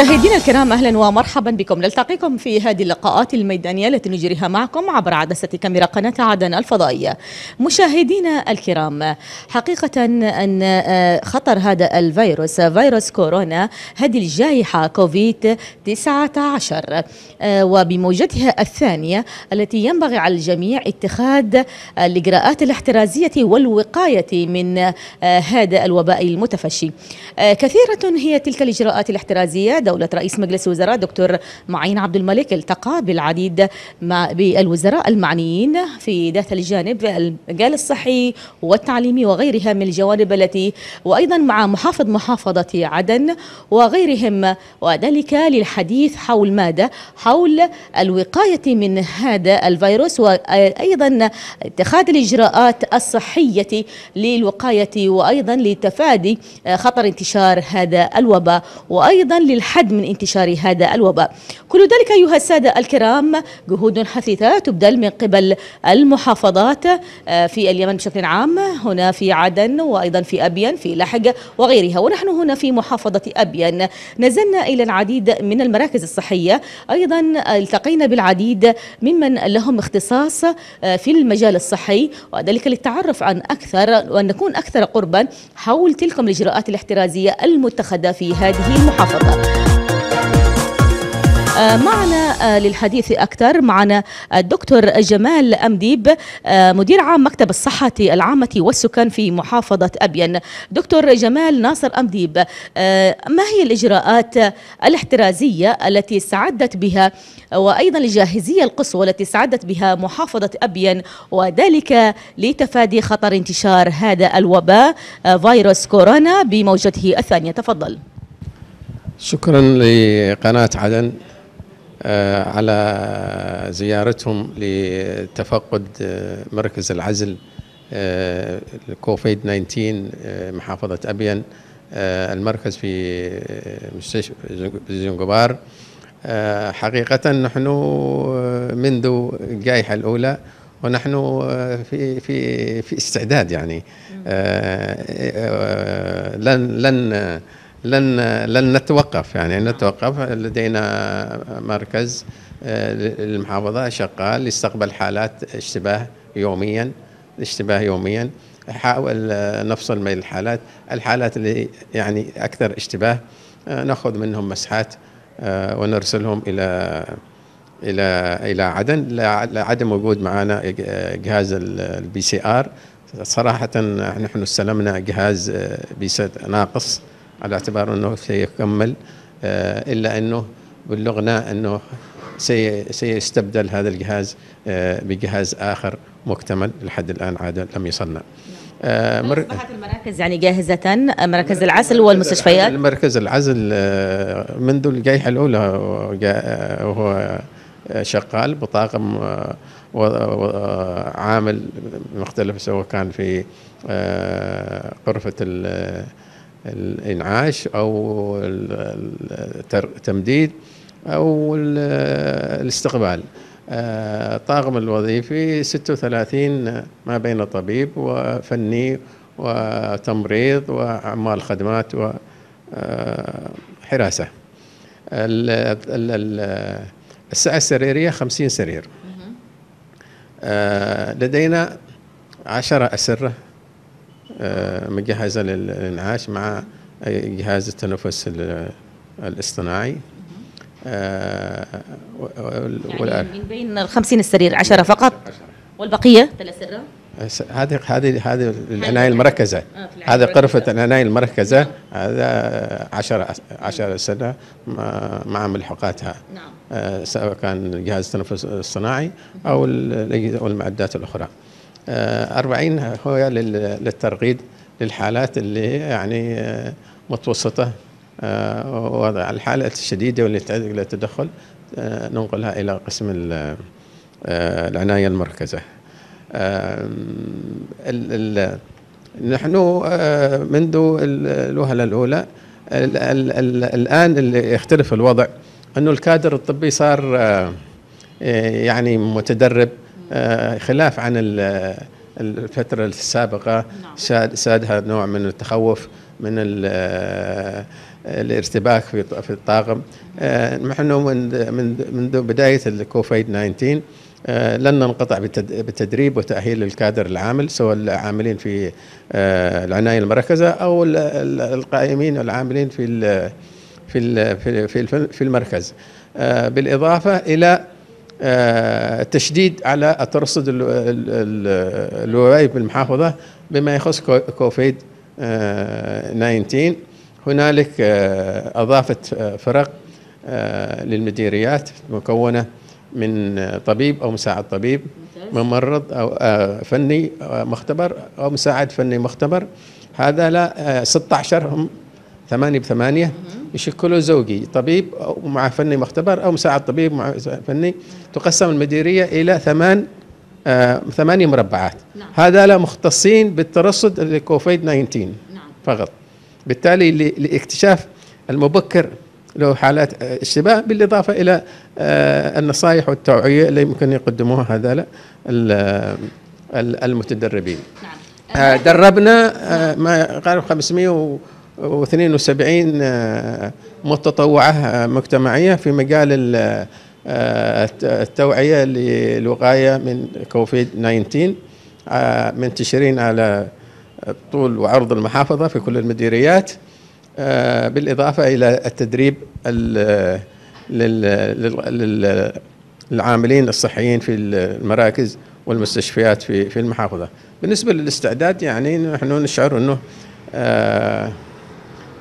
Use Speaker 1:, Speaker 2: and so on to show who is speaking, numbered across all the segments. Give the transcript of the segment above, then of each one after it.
Speaker 1: مشاهدينا الكرام أهلا ومرحبا بكم نلتقيكم في هذه اللقاءات الميدانية التي نجريها معكم عبر عدسة كاميرا قناة عدن الفضائية. مشاهدينا الكرام حقيقة أن آه، خطر هذا الفيروس فيروس كورونا هذه الجائحة كوفيد 19 آه، وبموجتها الثانية التي ينبغي على الجميع اتخاذ الإجراءات الاحترازية والوقاية من آه، هذا الوباء المتفشي. كثيرة هي تلك الإجراءات الاحترازية دولة رئيس مجلس الوزراء دكتور معين عبد الملك التقى بالعديد بالوزراء المعنيين في ذات الجانب المجال الصحي والتعليمي وغيرها من الجوانب التي وأيضا مع محافظ محافظة عدن وغيرهم وذلك للحديث حول ماذا؟ حول الوقاية من هذا الفيروس وأيضا اتخاذ الإجراءات الصحية للوقاية وأيضا لتفادي خطر انتشار هذا الوباء وأيضا للحد من انتشار هذا الوباء. كل ذلك أيها السادة الكرام جهود حثيثة تبذل من قبل المحافظات آه، في اليمن بشكل عام هنا في عدن وأيضا في أبين في لحق وغيرها. ونحن هنا في محافظة أبين نزلنا إلى العديد من المراكز الصحية. أيضا التقينا بالعديد ممن لهم اختصاص آه، في المجال الصحي. وذلك للتعرف عن أكثر وأن نكون أكثر قربا حول تلكم الإجراءات الاحترازية المتخذة في هذه المحافظة. معنا آه، للحديث أكثر. معنا الدكتور جمال أمديب آه، مدير عام مكتب الصحة العامة والسكان في محافظة أبين. دكتور جمال ناصر أمديب ما هي الإجراءات الاحترازية التي استعدت بها وأيضا الجاهزية القصوى التي استعدت بها محافظة أبين وذلك لتفادي خطر انتشار هذا الوباء فيروس كورونا بموجته الثانية؟ تفضل.
Speaker 2: شكرا لقناة عدن. آه، على زيارتهم لتفقد آه، مركز العزل آه، كوفيد 19 محافظة أبين المركز في مستشفى زنجبار. حقيقة نحن منذ الجائحة الأولى ونحن في في في استعداد يعني. لن لن لن لن نتوقف يعني نتوقف. لدينا مركز المحافظة شغال يستقبل حالات اشتباه يوميا اشتباه يوميا. حاول نفصل من الحالات. الحالات اللي يعني أكثر اشتباه نأخذ منهم مسحات ونرسلهم إلى إلى إلى عدن. لعدم وجود معنا جهاز ال PCR. صراحة نحن استلمنا جهاز بي ناقص. على اعتبار إنه سيكمل آه، إلا إنه بلغنا إنه سيستبدل هذا الجهاز آه، بجهاز آخر مكتمل لحد الآن عاد لم يصلنا.
Speaker 1: آه مر... أصبحت المراكز يعني جاهزة مراكز العزل والمستشفيات؟
Speaker 2: مركز العزل منذ الجائحة الأولى وهو شغال بطاقم وعامل مختلف سواء كان في غرفة الإنعاش أو التمديد أو الاستقبال. الطاقم آه، الوظيفي 36 ما بين طبيب وفني وتمريض وعمال خدمات وحراسة السعة السريرية 50 سرير. آه، لدينا عشرة أسرة آه، مجهزة للإنعاش مع جهاز التنفس الاصطناعي.
Speaker 1: آه، يعني من بين ال 50 السرير 10 فقط؟ والبقية؟ ثلاث سرة.
Speaker 2: هذه هذه هذه العناية المركزة آه، هذه غرفة العناية المركزة هذا 10 10 سنة مع ملحقاتها نعم. سواء كان جهاز التنفس الصناعي أو المعدات الأخرى. 40 هو للترغيد للحالات اللي يعني آه، متوسطة آه، وضع الحالات الشديدة واللي تحتاج إلى التدخل آه، ننقلها إلى قسم العناية المركزة. نحن منذ الوهلة الأولى الآن اللي يختلف الوضع أنه الكادر الطبي صار يعني متدرب خلاف عن الفترة السابقة. نعم. سادها نوع من التخوف من ال- الارتباك في في الطاقم. آه، نحن من من منذ بداية الكوفيد 19 آه، لن ننقطع بالتد- بالتدريب وتأهيل الكادر العامل سواء العاملين في آه، العناية المركزة أو ال- ال- القائمين والعاملين في في في المركز. آه، بالإضافة آه، التشديد على الترصد ال- ال- ال- الوبائي بالمحافظة بما يخص كو- كوفيد آه، 19 هنالك آه، أضافت آه، فرق آه، للمديريات مكونة من طبيب أو مساعد طبيب ممرض أو آه، فني مختبر أو مساعد فني مختبر. هذا لا آه، 16 هم ثمانية بثمانية يشكله زوجي طبيب أو مع فني مختبر أو مساعد طبيب مع فني تقسم المديرية إلى ثمان آه ثمانية مربعات
Speaker 1: نعم.
Speaker 2: هذا مختصين بالترصد لكوفيد 19
Speaker 1: نعم.
Speaker 2: فقط بالتالي لاكتشاف المبكر له حالات آه، اشتباه بالإضافة إلى آه النصائح والتوعية اللي يمكن يقدموها هذا المتدربين
Speaker 1: نعم.
Speaker 2: آه، آه، دربنا نعم. ما قارب 500 و72 آه، متطوعة مجتمعية في مجال آه، التوعية للوقاية من كوفيد 19 آه، منتشرين على طول وعرض المحافظة في كل المديريات بالإضافة إلى التدريب للعاملين الصحيين في المراكز والمستشفيات في في المحافظة. بالنسبة للاستعداد يعني نحن نشعر أنه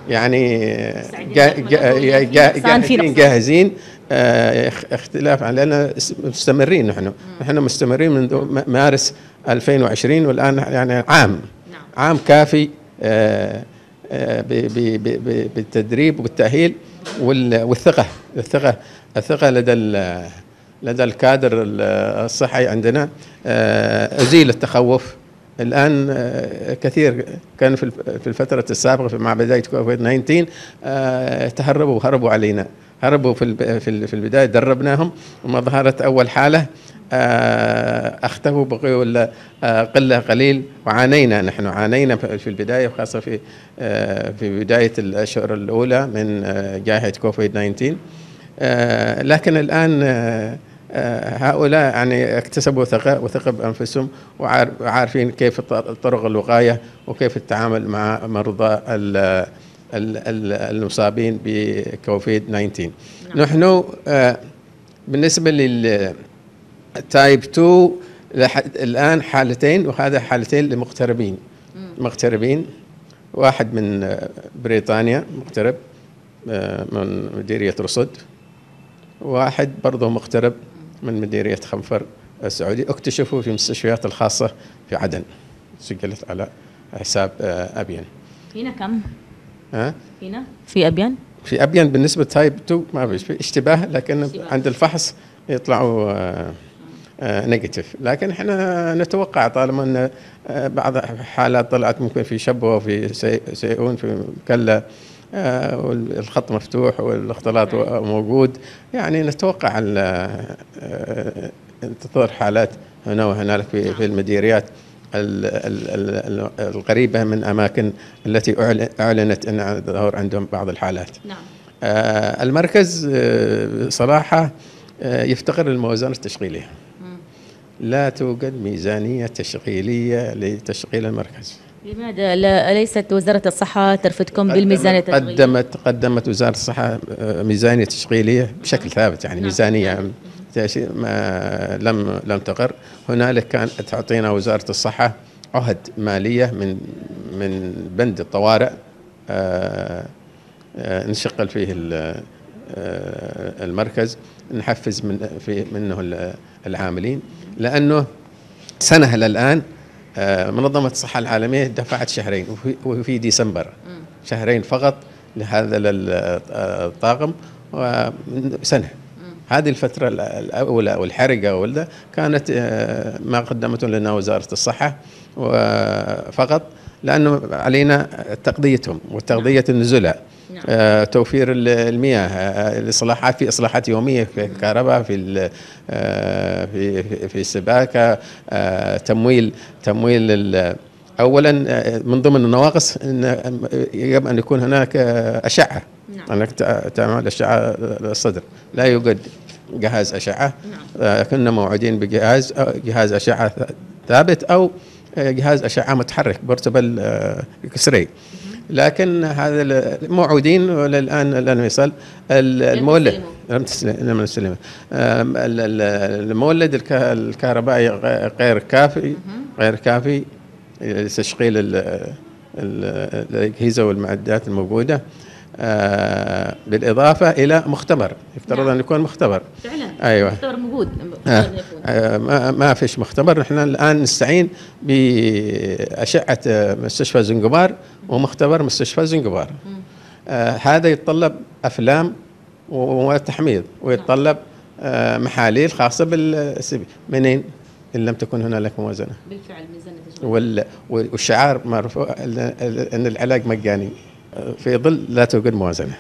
Speaker 2: يعني جا- جا- جا- جاهزين. جاهزين. آه، إخ- اختلاف عن لأن مستمرين نحن. نحن مستمرين منذ مارس 2020 والآن يعني عام.
Speaker 1: نعم.
Speaker 2: عام كافي آه، آه، بالتدريب وبالتأهيل وال- والثقة. الثقة الثقة لدى ال- لدى الكادر ال- الصحي عندنا. أزيل التخوف. الآن آه، كثير كان في الف- في الفترة السابقة مع بداية كوفيد 19 آه، تهربوا هربوا علينا. هربوا في في ال- في البداية دربناهم. وما ظهرت أول حالة آه، اختفوا آه، قلة قليل. وعانينا نحن عانينا في البداية وخاصة في في بداية الأشهر الأولى من جائحة كوفيد 19 آه، لكن الآن هؤلاء يعني اكتسبوا ثقة وثقة بأنفسهم وعار- وعارفين كيف طرق الوقاية وكيف التعامل مع مرضى ال- ال- ال- المصابين بكوفيد 19 نحن آه، بالنسبة لل تايب 2 لحد الآن حالتين وهذا حالتين لمغتربين. مغتربين واحد من بريطانيا مغترب آه، من مديرية رصد واحد برضه مغترب. من مديرية خنفر السعودي. اكتشفوا في المستشفيات الخاصة في عدن. سجلت على حساب آه، ابين
Speaker 1: هنا كم؟
Speaker 2: ها؟
Speaker 1: هنا في أبيان؟
Speaker 2: في ابين بالنسبة تايب 2 ما فيش في اشتباه لكن
Speaker 1: اشتباه.
Speaker 2: عند الفحص يطلعوا آه، آه، negative. لكن إحنا نتوقع طالما إن بعض حالات طلعت ممكن في شبوة في سي- سيئون في المكلا والخط مفتوح والاختلاط موجود يعني نتوقع آه، انتظار حالات هنا وهنالك في في المديريات ال- ال- ال- ال- القريبة من أماكن التي أعل- أعلنت إن ظهور عندهم بعض الحالات.
Speaker 1: نعم
Speaker 2: آه، المركز آه، آه، يفتقر للموازنة التشغيلية. لا توجد ميزانية تشغيلية لتشغيل المركز.
Speaker 1: لماذا لا ليست وزارة الصحة ترفدكم بالميزانية
Speaker 2: قدمت قدمت قدمت وزارة الصحة آه، ميزانية تشغيلية بشكل ثابت يعني
Speaker 1: نعم.
Speaker 2: ميزانية تأشي- ما لم لم تقر هنالك كانت تعطينا وزارة الصحة عهد مالية من من بند الطوارئ آه، آه، نشغل فيه ال- المركز نحفز من في منه ال- العاملين لأنه سنة للان آه، منظمة الصحة العالمية دفعت شهرين وفي- ديسمبر. شهرين فقط لهذا ال- آه، الطاقم وسنة. هذه الفترة ال- الأولى والحرقة والده كانت آه، ما قدمته لنا وزارة الصحة فقط لأنه علينا تقضيتهم وتغذية النزلاء.
Speaker 1: نعم.
Speaker 2: آه، توفير ال- المياه آه، الاصلاحات في إصلاحات يومية في الكهرباء في آه، في في- السباكة آه، تمويل تمويل اولا آه، من ضمن النواقص ان يجب أن يكون هناك آه، أشعة.
Speaker 1: نعم.
Speaker 2: أنك تع- تعمل أشعة الصدر لا يوجد جهاز أشعة. آه، كنا موعودين بجهاز آه، جهاز أشعة ثابت أو آه، جهاز أشعة متحرك portable X-ray لكن هذا موعودين وللان لم يصل ال- المولد. لم تسلم لم ال- المولد الك- الكهربائي غير كافي غير كافي لتشغيل ال- ال- الأجهزة والمعدات الموجودة. آه، بالإضافة إلى مختبر يفترض
Speaker 1: نعم.
Speaker 2: أن يكون مختبر.
Speaker 1: فعلا
Speaker 2: أيوة.
Speaker 1: مختبر موجود.
Speaker 2: آه،. آه، ما ما فيش مختبر. نحن الآن نستعين بأشعة مستشفى زنجبار ومختبر مستشفى زنجبار. آه، هذا يتطلب أفلام وتحميض ويتطلب آه، محاليل خاصة بالسبي منين؟ إن لم تكن هنالك موازنة.
Speaker 1: بالفعل
Speaker 2: وال- والشعار مرفوع إن العلاج مجاني. في ظل لا توجد موازنة.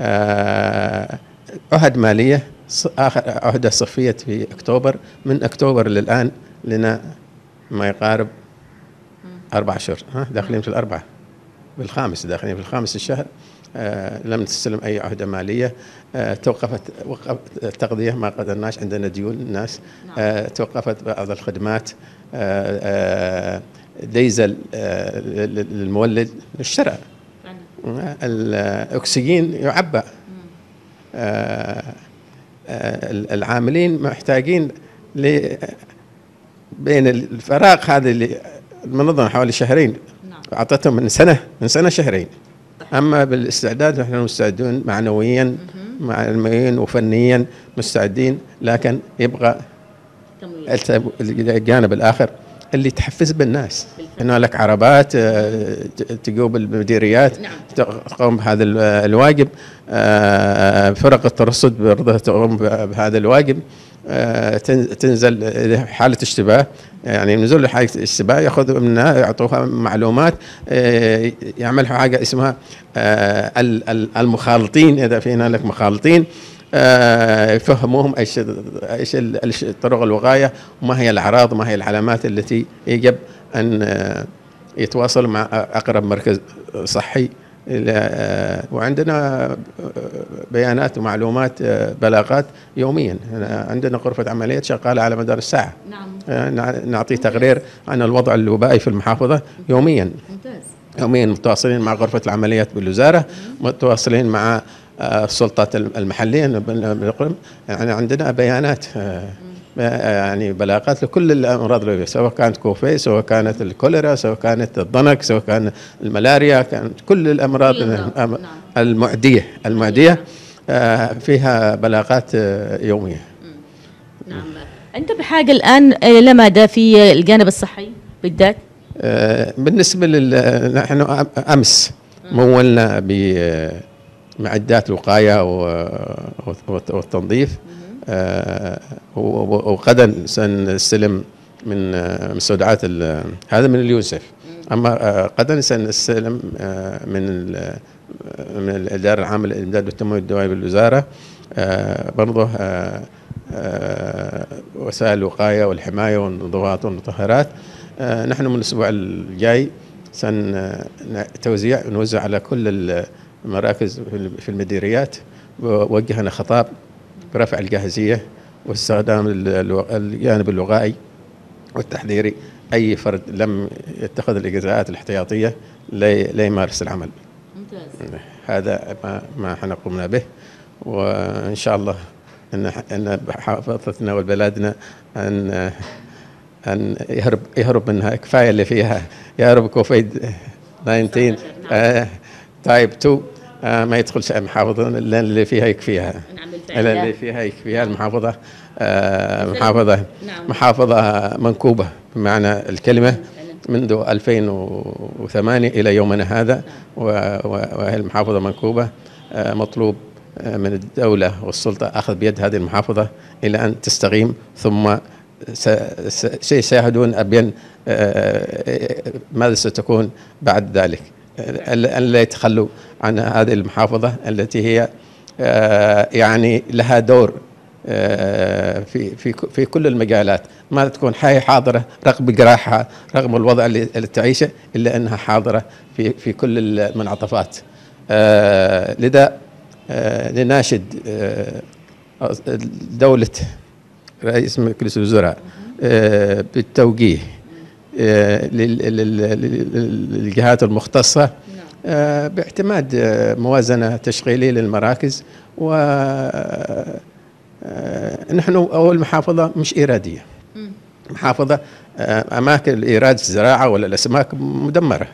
Speaker 2: آه، عهد مالية اخر عهدة صفيت في أكتوبر. من أكتوبر للآن لنا ما يقارب أربع اشهر ها داخلين في الاربعه بالخامس داخلين في الخامس الشهر. آه لم تستلم أي عهدة مالية. آه توقفت وقفت التغذيه ما قدرناش عندنا ديون الناس آه توقفت بعض الخدمات. آه آه ديزل للمولد
Speaker 1: فعلا.
Speaker 2: الأكسجين يعبأ. آه، آه، العاملين محتاجين ل بين الفراغ هذا اللي المنظمه حوالي شهرين.
Speaker 1: نعم.
Speaker 2: أعطتهم من سنة من سنة شهرين. أما بالاستعداد نحن مستعدون معنويا علميا وفنيا مستعدين لكن يبقى الجانب الآخر. اللي تحفز بالناس. إنه لك عربات آه، تقوم بالمديريات
Speaker 1: نعم.
Speaker 2: تقوم بهذا ال- الواجب آه، فرق الترصد برضه تقوم بهذا الواجب آه، تن- تنزل إذا حاله اشتباه. يعني نزول حاله اشتباه يأخذ منها يعطوها معلومات آه، يعملوا حاجة اسمها آه، ال- ال- المخالطين. إذا في هنالك مخالطين آه، يفهموهم إيش إيش طرق الوقاية وما هي الأعراض وما هي العلامات التي يجب أن آه، يتواصلوا مع أقرب مركز صحي. آه، وعندنا آه، بيانات ومعلومات آه، بلاغات يوميا. عندنا غرفة عمليات شغالة على مدار الساعة.
Speaker 1: نعم.
Speaker 2: آه، نع- نعطي تقرير عن الوضع الوبائي في المحافظة يوميا.
Speaker 1: ممتاز.
Speaker 2: يوميا متواصلين مع غرفة العمليات بالوزارة متواصلين مع آه، السلطات بنقول يعني عندنا بيانات آه، يعني بلاغات لكل الأمراض الوبائية سواء كانت كوفي سواء كانت الكوليرا سواء كانت الضنك سواء كان الملاريا كانت كل الأم-
Speaker 1: نعم.
Speaker 2: المعدية المعدية آه، فيها بلاغات آه، يومية.
Speaker 1: نعم. أنت بحاجه الآن لماذا في الجانب الصحي بالذات
Speaker 2: بالنسبة لل نحن أمس مولنا بمعدات و- والت- والتنظيف. آه، وغدا سنستلم من آه، مستودعات هذا من اليونسف. أما آه، غدا سنستلم من من الإدارة العامة للإمداد والتمويل الدوائي بالوزارة. آه، برضه وسائل الوقاية والحماية والنظافات والمطهرات. نحن من الأسبوع الجاي سن توزيع نوزع على كل المراكز في ال- في المديريات ووجهنا خطاب برفع الجاهزية واستخدام الجانب الوقائي والتحذيري. أي فرد لم يتخذ الإجراءات الاحتياطية لا لا يمارس العمل.
Speaker 1: ممتاز.
Speaker 2: هذا ما ما إحنا قمنا به وإن شاء الله إن إن محافظتنا وبلادنا ان أن يهرب يهرب منها. كفاية اللي فيها. يهرب كوفيد 19 آه. تايب 2 آه ما يدخلش المحافظه لأن اللي فيها يكفيها.
Speaker 1: نعم بالفعل
Speaker 2: اللي فيها يكفيها المحافظة آه
Speaker 1: مثل-
Speaker 2: محافظة.
Speaker 1: نعم.
Speaker 2: محافظة منكوبة بمعنى الكلمة منذ 2008 إلى يومنا هذا. و- وهي المحافظة منكوبة آه، مطلوب آه، من الدولة والسلطة أخذ بيد هذه المحافظة إلى أن تستقيم ثم سيشاهدون أبين آه، ماذا ستكون بعد ذلك. ان لا يتخلوا عن هذه المحافظة التي هي آه، يعني لها دور آه، في في في كل المجالات. ما تكون هي حاضرة رغم جراحها رغم الوضع اللي تعيشه إلا أنها حاضرة في في كل المنعطفات. آه، لذا لناشد آه، دولة رئيس مجلس الوزراء بالتوجيه للجهات المختصة آه، باعتماد آه، موازنة تشغيلية للمراكز و آه، نحن أول محافظة مش إيرادية. محافظة آه، أماكن الإيراد الزراعة ولا الأسماك مدمرة.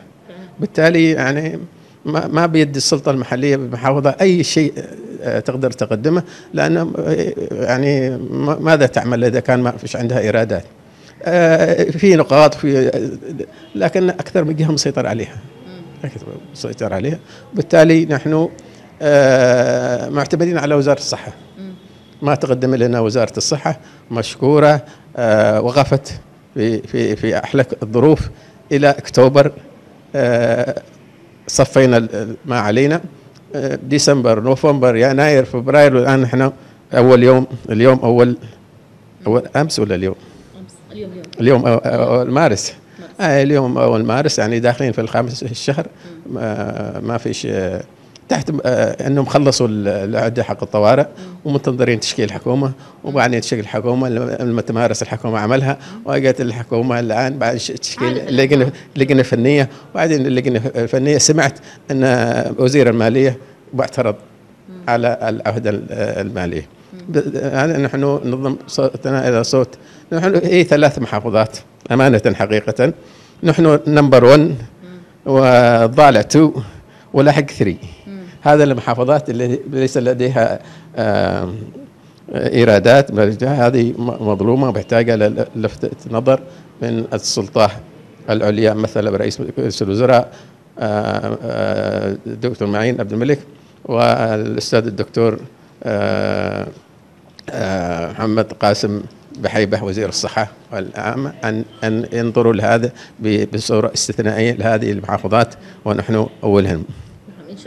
Speaker 2: بالتالي يعني ما ما بيد السلطة المحلية بالمحافظة أي شيء آه، تقدر تقدمه لأن آه، يعني ما- ماذا تعمل إذا كان ما فيش عندها إيرادات؟ آه، في نقاط في لكن أكثر من جهة مسيطر عليها. أكثر مسيطر عليها. بالتالي نحن آه، معتمدين على وزارة الصحة. ما تقدم لنا وزارة الصحة مشكورة آه، وقفت في في في أحلى الظروف إلى أكتوبر آه، صفينا ما علينا. آه، ديسمبر نوفمبر يناير فبراير والآن إحنا أول يوم اليوم أول أول أمس ولا اليوم؟
Speaker 1: اليوم اليوم.
Speaker 2: اليوم أول مارس. آه اليوم أول مارس يعني داخلين في الخامس الشهر. ما, ما فيش آه، تحت آه، إنهم خلصوا ال- العدة حق الطوارئ ومنتظرين تشكيل حكومه وبعدين تشكيل الحكومة لما تمارس الحكومة عملها. واجت الحكومة الآن بعد تشكيل لجنه لجنة فنية. وبعدين اللجنة الفنية سمعت إن وزير المالية معترض على العهده ال- الماليه هذا نحن نضم صوتنا إلى صوت. نحن هي ثلاث محافظات أمانة حقيقة. نحن نمبر 1 وضالع 2 ولاحق 3 هذا المحافظات اللي ليس لديها إيرادات هذه مظلومة محتاجة للفت نظر من السلطة العليا مثلا برئيس مجلس الوزراء الدكتور معين عبد الملك والأستاذ الدكتور محمد قاسم بحيبة وزير الصحة والعامه ان أن ينظروا لهذا بصورة استثنائية لهذه المحافظات ونحن
Speaker 1: أولهم.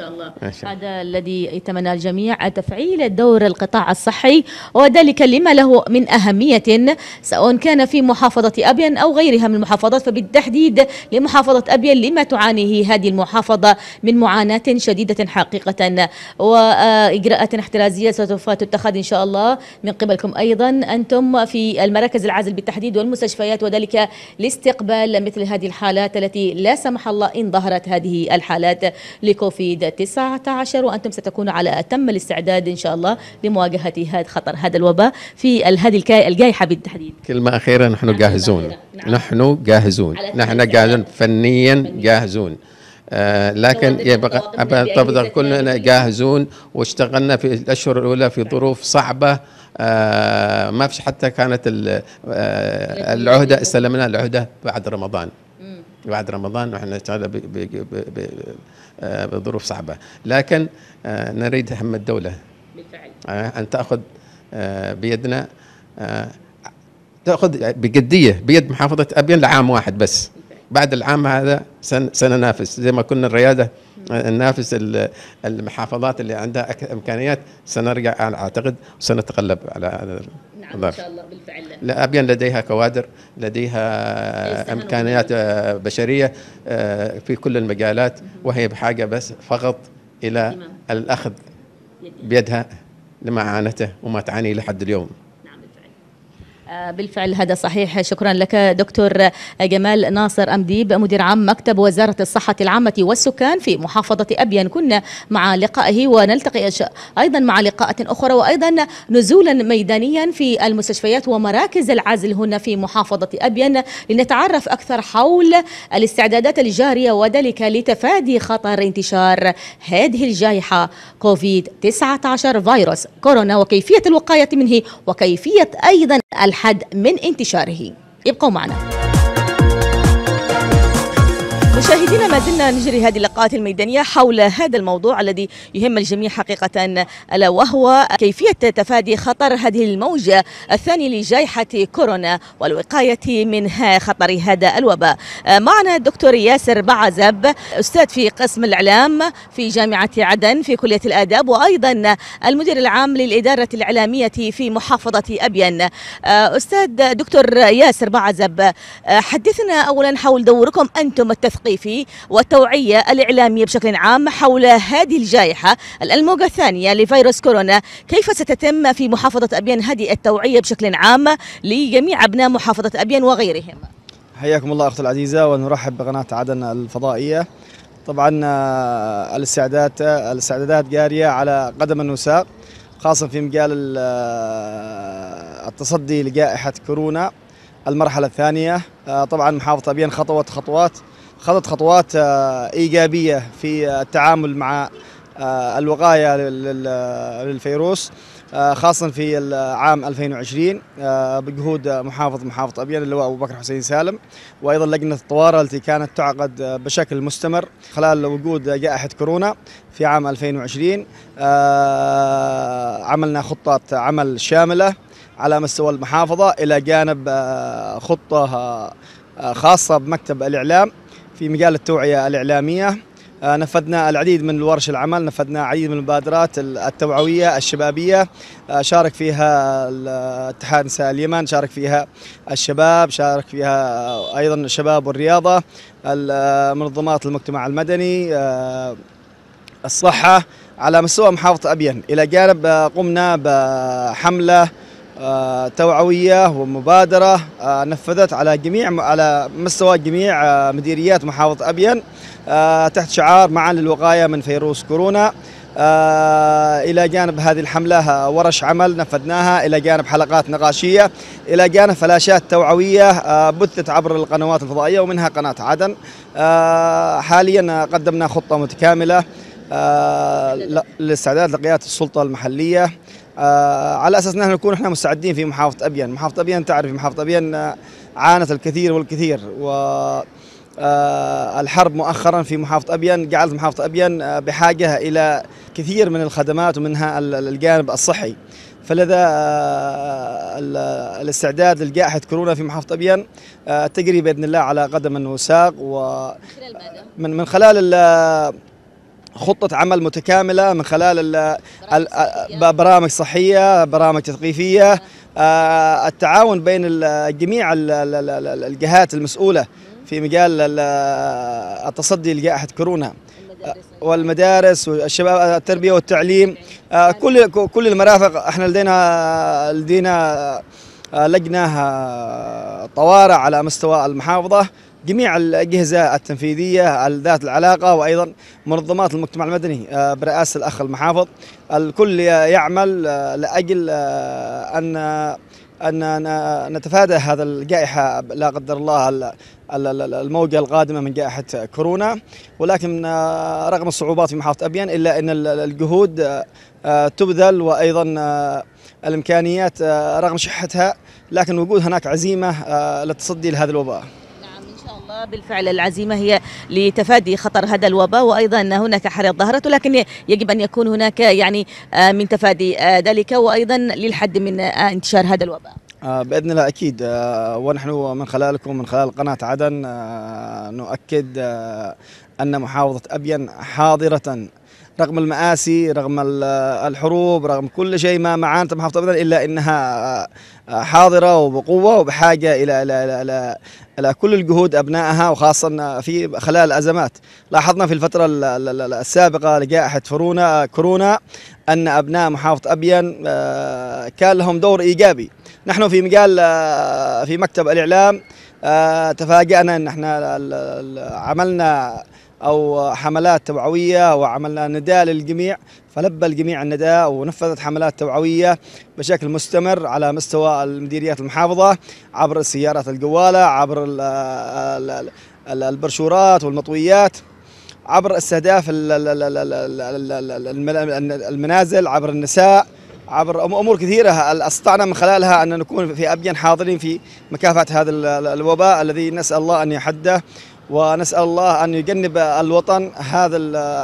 Speaker 1: شاء الله.
Speaker 2: شاء
Speaker 1: هذا الذي يتمنى الجميع. تفعيل دور القطاع الصحي وذلك لما له من أهمية سواء كان في محافظة أبين أو غيرها من المحافظات. فبالتحديد لمحافظة أبين لما تعانيه هذه المحافظة من معاناة شديدة حقيقة وإجراءات احترازية سوف تتخذ إن شاء الله. من قبلكم أيضا أنتم في المراكز العزل بالتحديد والمستشفيات وذلك لاستقبال مثل هذه الحالات التي لا سمح الله إن ظهرت هذه الحالات لكوفيد 19 وأنتم ستكونوا على أتم الاستعداد إن شاء الله لمواجهة هذا خطر هذا الوباء في هذه الجائحة بالتحديد
Speaker 2: كلمه اخيره نحن
Speaker 1: نعم،
Speaker 2: جاهزون.
Speaker 1: كلمة أخيرة. نعم.
Speaker 2: نحن جاهزون. نحن. جاهزون. فنيا جاهزون. آه لكن يبقى
Speaker 1: جهة
Speaker 2: كلنا. جاهزون واشتغلنا في الأشهر الأولى في ظروف صعبة. آه ما فيش حتى كانت آه العهدة استلمنا العهدة بعد رمضان. بعد رمضان نحن نشتغل آه، بظروف صعبة. لكن آه نريد هم الدولة.
Speaker 1: بالفعل.
Speaker 2: آه، أن تأخذ بيدنا تأخذ بجدية بيد محافظة أبين لعام واحد بس. بعد العام هذا سن سننافس زي ما كنا الريادة آه، ننافس ال- المحافظات اللي عندها إمكانيات سنرجع أنا أعتقد وسنتغلب على هذا
Speaker 1: نعم إن
Speaker 2: الظرف
Speaker 1: شاء الله بالفعل.
Speaker 2: لا أبين لديها كوادر لديها
Speaker 1: يستهانون
Speaker 2: إمكانيات آه، بشرية في كل المجالات وهي بحاجة بس فقط إلى
Speaker 1: اهتمام.
Speaker 2: الأخذ بيدها لما عانته وما تعاني لحد اليوم.
Speaker 1: نعم بالفعل هذا صحيح. شكرا لك دكتور جمال ناصر أمديب مدير عام مكتب وزارة الصحة العامة والسكان في محافظة أبين كنا مع لقائه ونلتقي أيضا مع لقاءات أخرى وأيضا نزولا ميدانيا في المستشفيات ومراكز العزل هنا في محافظة أبين لنتعرف أكثر حول الاستعدادات الجارية وذلك لتفادي خطر انتشار هذه الجائحة كوفيد 19 فيروس كورونا وكيفية الوقاية منه وكيفية أيضا الحد من انتشاره. ابقوا معنا. مشاهدينا ما زلنا نجري هذه اللقاءات الميدانية حول هذا الموضوع الذي يهم الجميع حقيقة ألا وهو كيفية تفادي خطر هذه الموجة الثانية لجائحة كورونا والوقاية من خطر هذا الوباء. معنا الدكتور ياسر بعزب أستاذ في قسم الإعلام في جامعة عدن في كلية الآداب وأيضا المدير العام للإدارة الإعلامية في محافظة أبين. أستاذ دكتور ياسر بعزب حدثنا أولا حول دوركم أنتم التثقيفي والتوعية الإعلامية بشكل عام حول هذه الجائحة. الموجة الثانية لفيروس كورونا كيف ستتم في محافظة أبين هذه التوعية بشكل عام لجميع أبناء محافظة أبين وغيرهم؟
Speaker 3: حياكم الله أختي العزيزة ونرحب بقناة عدن الفضائية. طبعا آه، الاستعدادات الاستعدادات جارية على قدم وساق خاصة في مجال آه، التصدي لجائحة كورونا. المرحلة الثانية آه، طبعا محافظة أبين خطوت خطوات خطت خطوات آه، إيجابية في التعامل مع آه، الوقاية لل- للفيروس آه، خاصة في العام 2020 آه، بجهود محافظ محافظة أبين اللواء أبو بكر حسين سالم. وأيضا لجنة الطوارئ التي كانت تعقد بشكل مستمر خلال وجود جائحة كورونا في عام 2020 آه، عملنا خطة عمل شاملة على مستوى المحافظة إلى جانب آه، خاصة بمكتب الإعلام. في مجال التوعية الإعلامية. آه، نفذنا العديد من الورش العمل نفذنا العديد من المبادرات التوعوية الشبابية. آه، شارك فيها ال- اتحاد نساء اليمن شارك فيها الشباب شارك فيها أيضا الشباب والرياضة ال- منظمات المجتمع المدني آه، الصحة. على مستوى محافظة أبين إلى جانب آه، قمنا بحملة آه، توعوية ومبادرة آه، نفذت على جميع على مستوى جميع آه، مديريات محافظة أبين آه، تحت شعار معا للوقاية من فيروس كورونا. إلى جانب هذه الحملة آه، ورش عمل نفذناها. إلى جانب حلقات نقاشية. إلى جانب فلاشات توعوية آه، بثت عبر القنوات الفضائية ومنها قناة عدن. حاليا قدمنا آه، ل- للاستعداد لقيادة السلطة المحلية. على أساس ان نكون إحنا مستعدين في محافظة ابين، محافظة ابين تعرف محافظة ابين آه، عانت الكثير والكثير. و آه، الحرب مؤخرا في محافظة ابين جعلت محافظة ابين آه، بحاجة إلى كثير من الخدمات ومنها ال- ال- الجانب الصحي. فلذا آه، ال- الاستعداد لجائحه كورونا في محافظة ابين آه، تجري بإذن الله على قدم وساق. ومن من خلال خطة عمل متكاملة من خلال ال- ال- برامج صحية. برامج تثقيفية. آه، التعاون بين جميع ال- ال- ال- ال- الجهات المسؤولة في مجال ال- التصدي لجائحة كورونا. آه، والمدارس والشباب التربية والتعليم. آه، كل كل المرافق إحنا لدينا لدينا آه، لجنة آه، طوارئ على مستوى المحافظة. جميع الأجهزة التنفيذية ذات العلاقة وأيضا منظمات المجتمع المدني آه، برئاسة الأخ المحافظ. الكل يعمل آه، لأجل آه، أن أن نتفادى هذا الجائحة لا قدر الله ال- ال- ال- الموجة القادمة من جائحة كورونا. ولكن رغم الصعوبات في محافظة أبين إلا أن ال- الجهود تبذل وأيضا الإمكانيات رغم شحتها. لكن وجود هناك عزيمة للتصدي لهذا الوباء
Speaker 1: نعم إن شاء الله بالفعل العزيمة هي لتفادي خطر هذا الوباء وأيضا هناك حريق ظهرت ولكن يجب أن يكون هناك يعني آه، من تفادي آه، ذلك وأيضا للحد من آه، انتشار هذا الوباء.
Speaker 3: بإذن الله أكيد ونحن من خلالكم من خلال قناة عدن نؤكد أن محافظة أبين حاضرة رغم المآسي رغم ال- الحروب رغم كل شيء ما معانت محافظه ابين إلا إنها آه، حاضرة وبقوة وبحاجة إلى إلى إلى, إلى, إلى كل الجهود أبنائها وخاصة في خلال الأزمات. لاحظنا في الفترة ال- ال- ال- السابقة لجائحة فرونا كورونا أن أبناء محافظة أبين آه، كان لهم دور إيجابي. نحن في مجال آه، في مكتب الإعلام آه، تفاجأنا إن إحنا عملنا أو حملات توعويه وعملنا نداء للجميع فلبى الجميع النداء ونفذت حملات توعويه بشكل مستمر على مستوى المديريات المحافظه عبر السيارات الجواله عبر ال- ال- ال- البرشورات والمطويات عبر استهداف ال- ال- ال- ال- ال- ال- ال- الم- المنازل عبر النساء عبر امور كثيره استطعنا من خلالها ان نكون في ابين حاضرين في مكافحه هذا ال- ال- الوباء الذي نسال الله ان يحده ونسأل الله أن يجنب الوطن هذا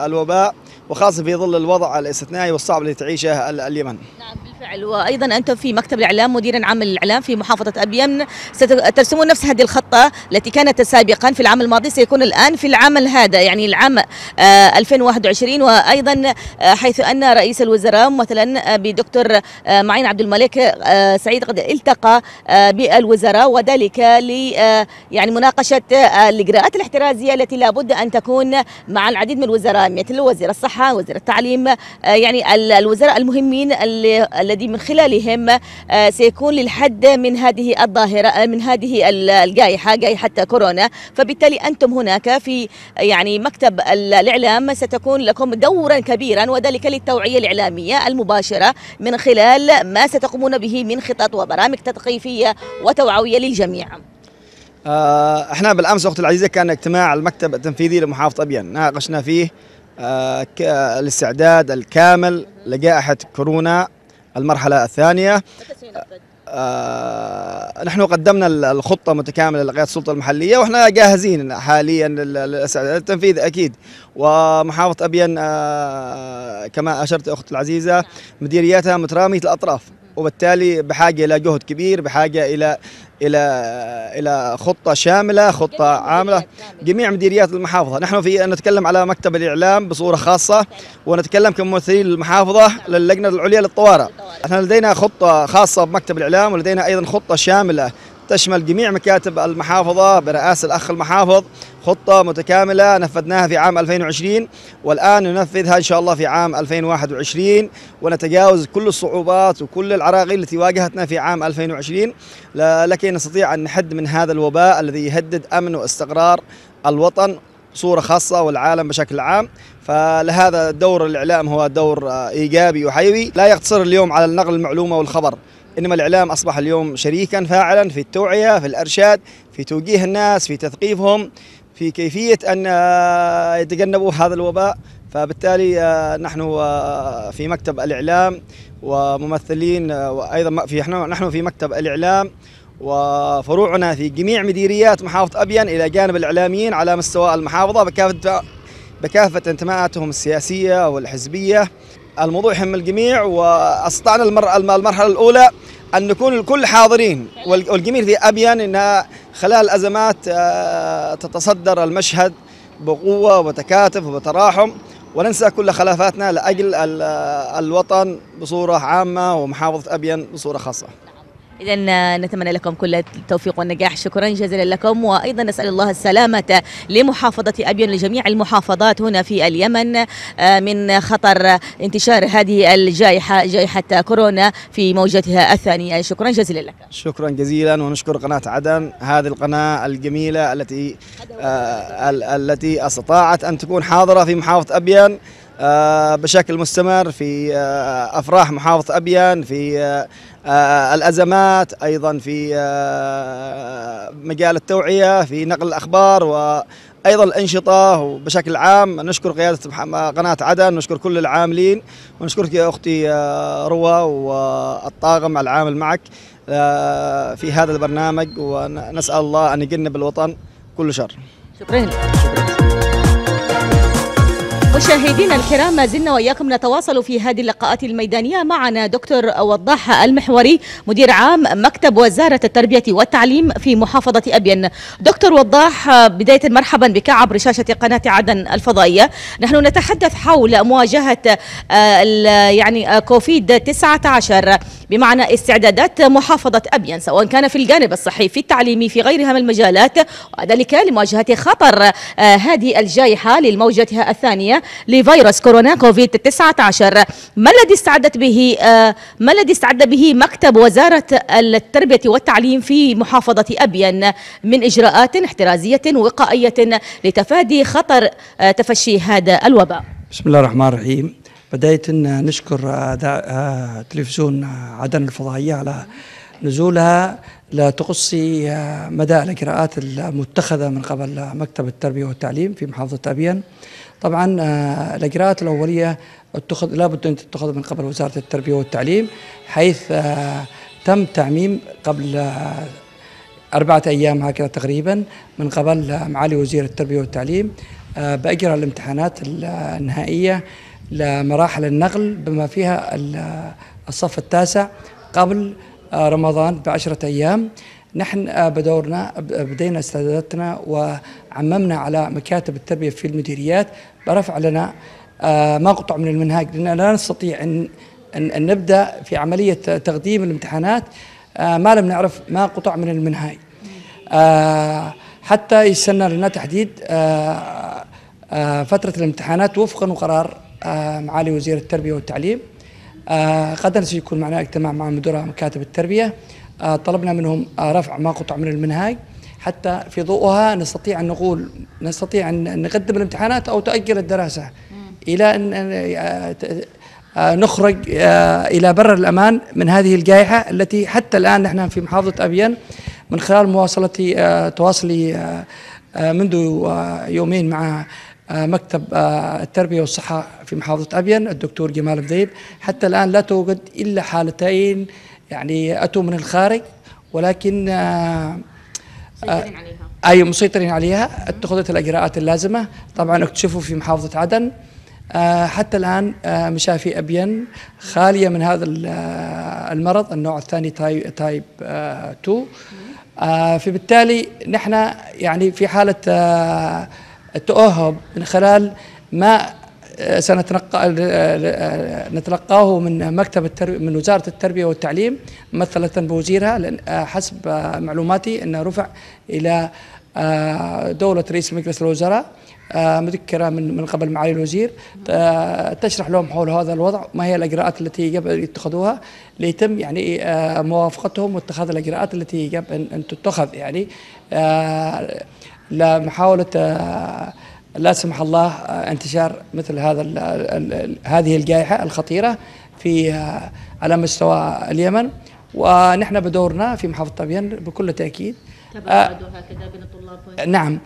Speaker 3: الوباء وخاصة في ظل الوضع الاستثنائي والصعب الذي تعيشه اليمن.
Speaker 1: نعم. بالفعل. وأيضا أنتم في مكتب الإعلام مديرا عام الإعلام في محافظة ابين سترسمون نفس هذه الخطة التي كانت سابقا في العام الماضي سيكون الآن في العام هذا يعني العام 2021 وأيضا حيث أن رئيس الوزراء مثلا بدكتور معين عبد الملك سعيد قد التقى بالوزراء وذلك ل يعني مناقشة الإجراءات الاحترازية التي لابد أن تكون مع العديد من الوزراء مثل وزير الصحة وزير التعليم يعني الوزراء المهمين الذي من خلالهم آه، سيكون للحد من هذه الظاهرة آه، من هذه الجائحة جائحة كورونا. فبالتالي أنتم هناك في يعني مكتب الإعلام ستكون لكم دورا كبيرا وذلك للتوعية الإعلامية المباشرة من خلال ما ستقومون به من خطط وبرامج تثقيفية وتوعوية للجميع.
Speaker 3: آه، إحنا بالأمس وقت العزيزة كان اجتماع المكتب التنفيذي لمحافظة ابين ناقشنا فيه الاستعداد الكامل لجائحة كورونا. المرحلة الثانية. آه نحن قدمنا الخطة متكاملة لقيادة السلطة المحلية وإحنا جاهزين حاليا للتنفيذ أكيد. ومحافظة أبين آه كما أشرت أختي العزيزة مديرياتها مترامية الأطراف. وبالتالي بحاجة إلى جهد كبير بحاجة إلى إلى إلى خطة شاملة خطة عاملة. جميع مديريات المحافظة. نحن في نتكلم على مكتب الإعلام بصورة خاصة ونتكلم كممثلين للمحافظة للجنة العليا للطوارئ. إحنا لدينا خطة خاصة بمكتب الإعلام ولدينا أيضا خطة شاملة تشمل جميع مكاتب المحافظة برئاسة الأخ المحافظ خطة متكاملة نفذناها في عام 2020 والآن ننفذها إن شاء الله في عام 2021 ونتجاوز كل الصعوبات وكل العراقيل التي واجهتنا في عام 2020 لكي نستطيع أن نحد من هذا الوباء الذي يهدد أمن واستقرار الوطن صورة خاصة والعالم بشكل عام. فلهذا دور الإعلام هو دور إيجابي وحيوي. لا يقتصر اليوم على النقل المعلومة والخبر إنما الإعلام أصبح اليوم شريكا فاعلا في التوعية في الإرشاد في توجيه الناس في تثقيفهم. في كيفية أن يتجنبوا هذا الوباء. فبالتالي آه، نحن آه، في مكتب الإعلام وممثلين آه، وأيضا في نحن في مكتب الإعلام وفروعنا في جميع مديريات محافظة ابين إلى جانب الإعلاميين على مستوى المحافظة بكافة بكافة انتماءاتهم السياسية والحزبية. الموضوع يهم الجميع وأستطعنا المرحلة الأولى أن نكون الكل حاضرين والجميل في ابين إنها خلال الازمات آه، تتصدر المشهد بقوة وتكاتف وتراحم وننسى كل خلافاتنا لأجل الوطن بصورة عامة ومحافظة أبين بصورة خاصة.
Speaker 1: إذا نتمنى لكم كل التوفيق والنجاح. شكرا جزيلا لكم. وأيضا نسأل الله السلامة لمحافظة أبين لجميع المحافظات هنا في اليمن آه، من خطر انتشار هذه الجائحة جائحة كورونا في موجتها الثانية. شكرا جزيلا لك.
Speaker 3: شكرا جزيلا ونشكر قناة عدن هذه القناة الجميلة التي آه التي استطاعت أن تكون حاضرة في محافظة أبين آه بشكل مستمر في أفراح محافظة ابين في الأزمات أيضا في آه، مجال التوعية في نقل الأخبار وأيضا الأنشطة. وبشكل عام نشكر قيادة قناة عدن نشكر كل العاملين ونشكرك يا أختي آه، روى والطاقم العامل معك في هذا البرنامج ونسأل الله أن يجنب الوطن كل شر.
Speaker 1: شكرا, شكرا. مشاهدينا الكرام ما زلنا وإياكم نتواصل في هذه اللقاءات الميدانية معنا دكتور وضاح المحوري مدير عام مكتب وزارة التربية والتعليم في محافظة أبين. دكتور وضاح بداية مرحبا بك عبر شاشة قناة عدن الفضائية. نحن نتحدث حول مواجهة آه، يعني كوفيد 19 بمعنى استعدادات محافظة أبين سواء كان في الجانب الصحي في التعليمي في غيرها من المجالات وذلك لمواجهة خطر آه، هذه الجائحة للموجتها الثانية لفيروس كورونا كوفيد 19 ما الذي استعدت به آه، ما الذي استعد به مكتب وزارة التربية والتعليم في محافظة أبين؟ من إجراءات احترازية وقائية لتفادي خطر آه، تفشي هذا الوباء.
Speaker 4: بسم الله الرحمن الرحيم. بداية نشكر آه، تلفزيون عدن الفضائية على نزولها. لتقصي مدى الإجراءات المتخذة من قبل مكتب التربية والتعليم في محافظة أبين. طبعا آه، الإجراءات الأولية اتخذ لابد أن تتخذ من قبل وزارة التربية والتعليم حيث آه، تم تعميم قبل أربعة أيام هكذا تقريبا من قبل معالي وزير التربية والتعليم آه، بأجرى الامتحانات النهائية لمراحل النقل بما فيها ال- الصف التاسع قبل آه، رمضان بعشرة أيام. نحن آه، بدورنا بدينا استعداداتنا وعممنا على مكاتب التربية في المديريات. برفع لنا آه، ما قطع من المنهاج. لأننا لا نستطيع أن أن نبدأ في عملية تقديم الامتحانات آه، ما لم نعرف ما قطع من المنهاج. حتى يستنى لنا تحديد فترة الامتحانات وفقا وقرار معالي وزير التربية والتعليم. غدا سيكون معنا اجتماع مع مدراء مكاتب التربية. طلبنا منهم آه، رفع ما قطع من المنهاج. حتى في ضوءها نستطيع أن نقول نستطيع أن نقدم الامتحانات أو تؤجل الدراسة. إلى أن آه، آه، نخرج آه، إلى بر الأمان من هذه الجائحة التي حتى الآن نحن في محافظة أبين من خلال مواصلة آه، تواصلي آه، آه، منذ آه، يومين مع آه، مكتب آه، التربية والصحة في محافظة أبين الدكتور جمال بديب حتى الآن لا توجد إلا حالتين يعني أتوا من الخارج ولكن آه،
Speaker 1: مسيطرين عليها.
Speaker 4: أي مسيطرين عليها. اتخذت الإجراءات اللازمة. طبعا اكتشفوا في محافظة عدن. آه، حتى الآن آه، مشافي أبين خالية من هذا ال- آه، المرض النوع الثاني type, type آه، 2 آه، فبالتالي نحن يعني في حالة آه، التأهب من خلال ما آه، سنتلقى آه، نتلقاه من مكتب التربية من وزارة التربية والتعليم ممثلة بوزيرها آه، حسب آه، معلوماتي أنه رفع إلى آه، دولة رئيس مجلس الوزراء آه، مذكرة من من قبل معالي الوزير آه، تشرح لهم حول هذا الوضع ما هي الإجراءات التي يجب أن يتخذوها ليتم يعني آه، موافقتهم واتخاذ الإجراءات التي يجب أن تتخذ يعني. آه، لمحاولة آه، لا سمح الله آه، انتشار مثل هذا ال- ال- ال- هذه الجائحة الخطيرة في آه، على مستوى اليمن. ونحن بدورنا في محافظة طبيان بكل تأكيد.
Speaker 1: تباعدوا هكذا بين الطلاب
Speaker 4: نعم.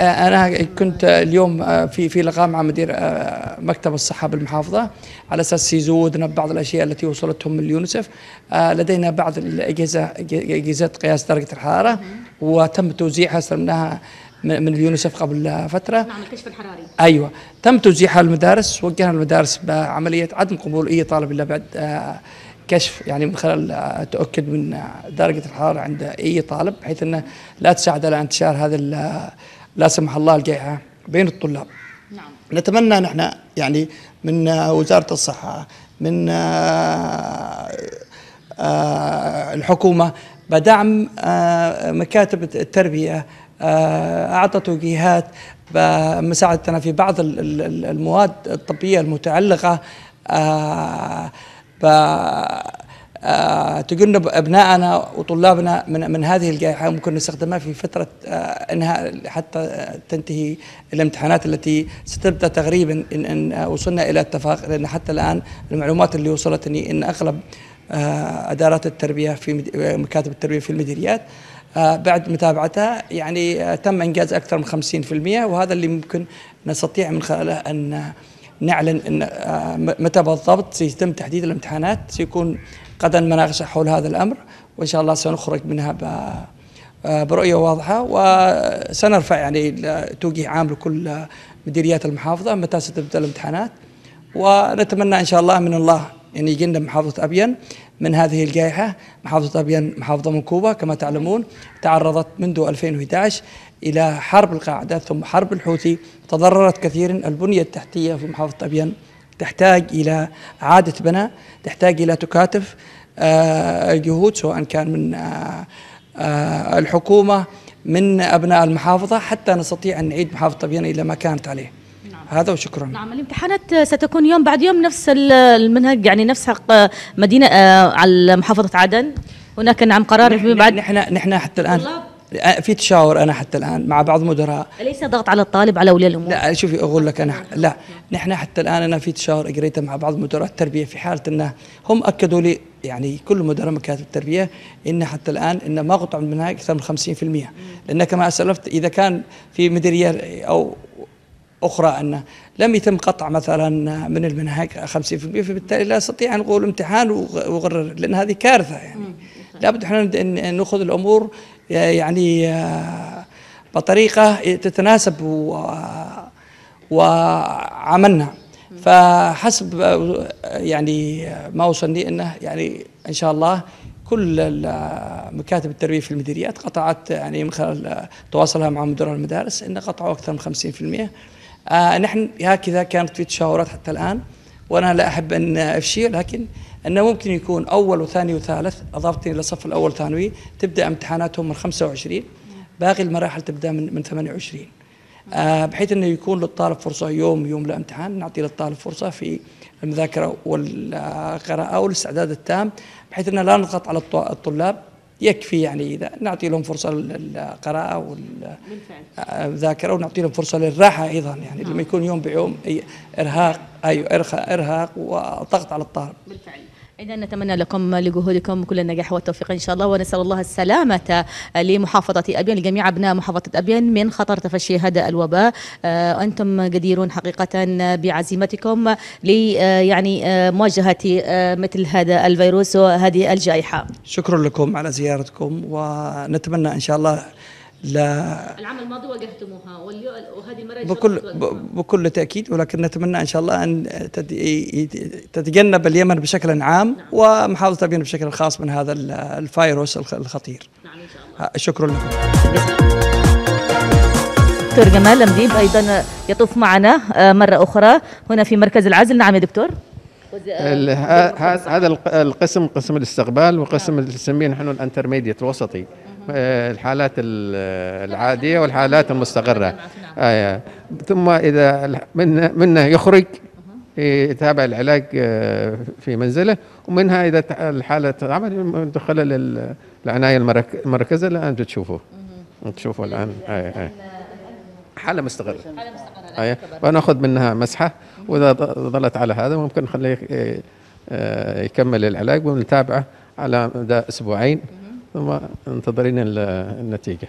Speaker 4: أنا كنت اليوم في في لقاء مع مدير آه، مكتب الصحة بالمحافظة. على أساس يزودنا ببعض الأشياء التي وصلتهم من اليونسف آه، لدينا بعض الأجهزة أجهزة قياس درجة الحرارة. وتم توزيعها استلمناها من من اليونسف قبل فترة.
Speaker 1: نعم الكشف الحراري.
Speaker 4: أيوه. تم توزيعها للمدارس وجهنا المدارس بعملية عدم قبول أي طالب إلا بعد آه، كشف يعني من خلال آه، تاكد من آه، درجة الحرارة عند أي طالب بحيث إنه لا تساعد على انتشار هذا ال- لا سمح الله الجائحة بين الطلاب.
Speaker 1: نعم.
Speaker 4: نتمنى نحن يعني من وزارة الصحة من الحكومة بدعم مكاتب التربية آه، اعطت توجيهات. بمساعدتنا في بعض ال- ال- ال- المواد الطبية المتعلقة آه، آه، تجنب أبنائنا وطلابنا من من هذه الجائحة. ممكن نستخدمها في فترة إنهاء حتى تنتهي الامتحانات التي ستبدأ تقريبا ان آه، وصلنا إلى اتفاق. لأن حتى الآن المعلومات اللي وصلتني إن أغلب أدارات التربية في مكاتب التربية في المديريات بعد متابعتها يعني آه، تم إنجاز أكثر من 50% وهذا اللي ممكن نستطيع من خلاله أن نعلن إن آه، متى بالضبط سيتم تحديد الامتحانات سيكون غدا مناقشه حول هذا الأمر وإن شاء الله سنخرج منها ب- آه، برؤية واضحة وسنرفع يعني توجيه عام لكل آه، مديريات المحافظة متى ستبدأ الامتحانات ونتمنى إن شاء الله من الله أن يجينا محافظة أبين من هذه الجائحة، محافظة ابين محافظة منكوبه كما تعلمون تعرضت منذ 2011 إلى حرب القاعدة ثم حرب الحوثي تضررت كثيرا البنية التحتية في محافظة ابين تحتاج إلى إعادة بناء، تحتاج إلى تكاتف آه، الجهود سواء كان من آه، آه، الحكومة من أبناء المحافظة حتى نستطيع أن نعيد محافظة ابين إلى ما كانت عليه. هذا وشكرا.
Speaker 1: نعم الامتحانات ستكون يوم بعد يوم نفس ال- المنهج يعني نفس حق مدينة آه، على محافظة عدن. هناك نعم قرار في بعد
Speaker 4: نحن نحن حتى الان؟ آه، في تشاور أنا حتى الآن مع بعض المدراء
Speaker 1: ليس ضغط على الطالب على أولياء الأمور؟
Speaker 4: لا شوفي أقول لك أنا لا. نحن حتى الآن أنا في تشاور اجريته مع بعض مدراء التربية في حالة إنه هم أكدوا لي يعني كل مدراء مكاتب التربية إن حتى الآن إن ما قطع من المنهج أكثر من 50% لأن كما أسلفت إذا كان في مديرية أو أخرى انه لم يتم قطع مثلا من المنهج 50% فبالتالي لا استطيع أن نقول امتحان وغ- وغرر لأن هذه كارثة يعني. لابد إحنا نأخذ الأمور يعني آه، بطريقة تتناسب و- وعملنا. فحسب آه، يعني ما وصلني انه يعني إن شاء الله كل مكاتب التربية في المديريات قطعت يعني من خلال تواصلها مع مدراء المدارس إن قطعوا أكثر من 50% آه نحن هكذا كانت في تشاورات حتى الآن وأنا لا أحب أن أفشي لكن أنه ممكن يكون أول وثاني وثالث اضفتني للصف الأول ثانوي تبدأ امتحاناتهم من 25 باقي المراحل تبدأ من من 28 آه بحيث إنه يكون للطالب فرصة يوم يوم لا امتحان نعطي للطالب فرصة في المذاكرة والقراءة والإستعداد التام بحيث إنه لا نضغط على الط- الطلاب. يكفي يعني إذا نعطي لهم فرصة للقراءة والمذاكره ونعطي لهم فرصة للراحة أيضا يعني لما يكون يوم بيوم أي إرهاق أيوه إرخ- إرهاق وضغط على الطالب.
Speaker 1: بالفعل. إذا نتمنى لكم لجهودكم كل النجاح والتوفيق إن شاء الله ونسأل الله السلامة لمحافظة أبين لجميع أبناء محافظة أبين من خطر تفشي هذا الوباء. آه، أنتم جديرون حقيقة بعزيمتكم ل آه، يعني آه، مواجهة آه، مثل هذا الفيروس وهذه الجائحة.
Speaker 4: شكرا لكم على زيارتكم ونتمنى إن شاء الله لا.
Speaker 1: العام الماضي واجهتموها وهذه المرة
Speaker 4: بكل بكل تأكيد ولكن نتمنى إن شاء الله أن تتجنب اليمن بشكل عام ومحافظة ابين بشكل خاص من هذا ال- الفيروس الخ- الخطير.
Speaker 1: نعم إن شاء الله.
Speaker 4: شكرا لكم.
Speaker 1: دكتور جمال لمديب أيضا يطوف معنا آه، مرة أخرى هنا في مركز العزل نعم يا دكتور.
Speaker 2: هذا الق- القسم قسم الاستقبال وقسم اللي نسميه نحن الانترميديت الوسطي. الحالات ال- العادية والحالات المستقرة. آه، ثم إذا منه يخرج يتابع العلاج آه، في منزله ومنها إذا الحالة عمل يدخل لل- العناية المرك- المركزة الآن تشوفوه تشوفوا الآن. آه، آه. حالة مستقرة. أيه. وناخذ منها مسحة. وإذا ظلت على هذا ممكن نخليه آه، يكمل العلاج ونتابعه على مدى أسبوعين. ثم انتظرين ال- النتيجة.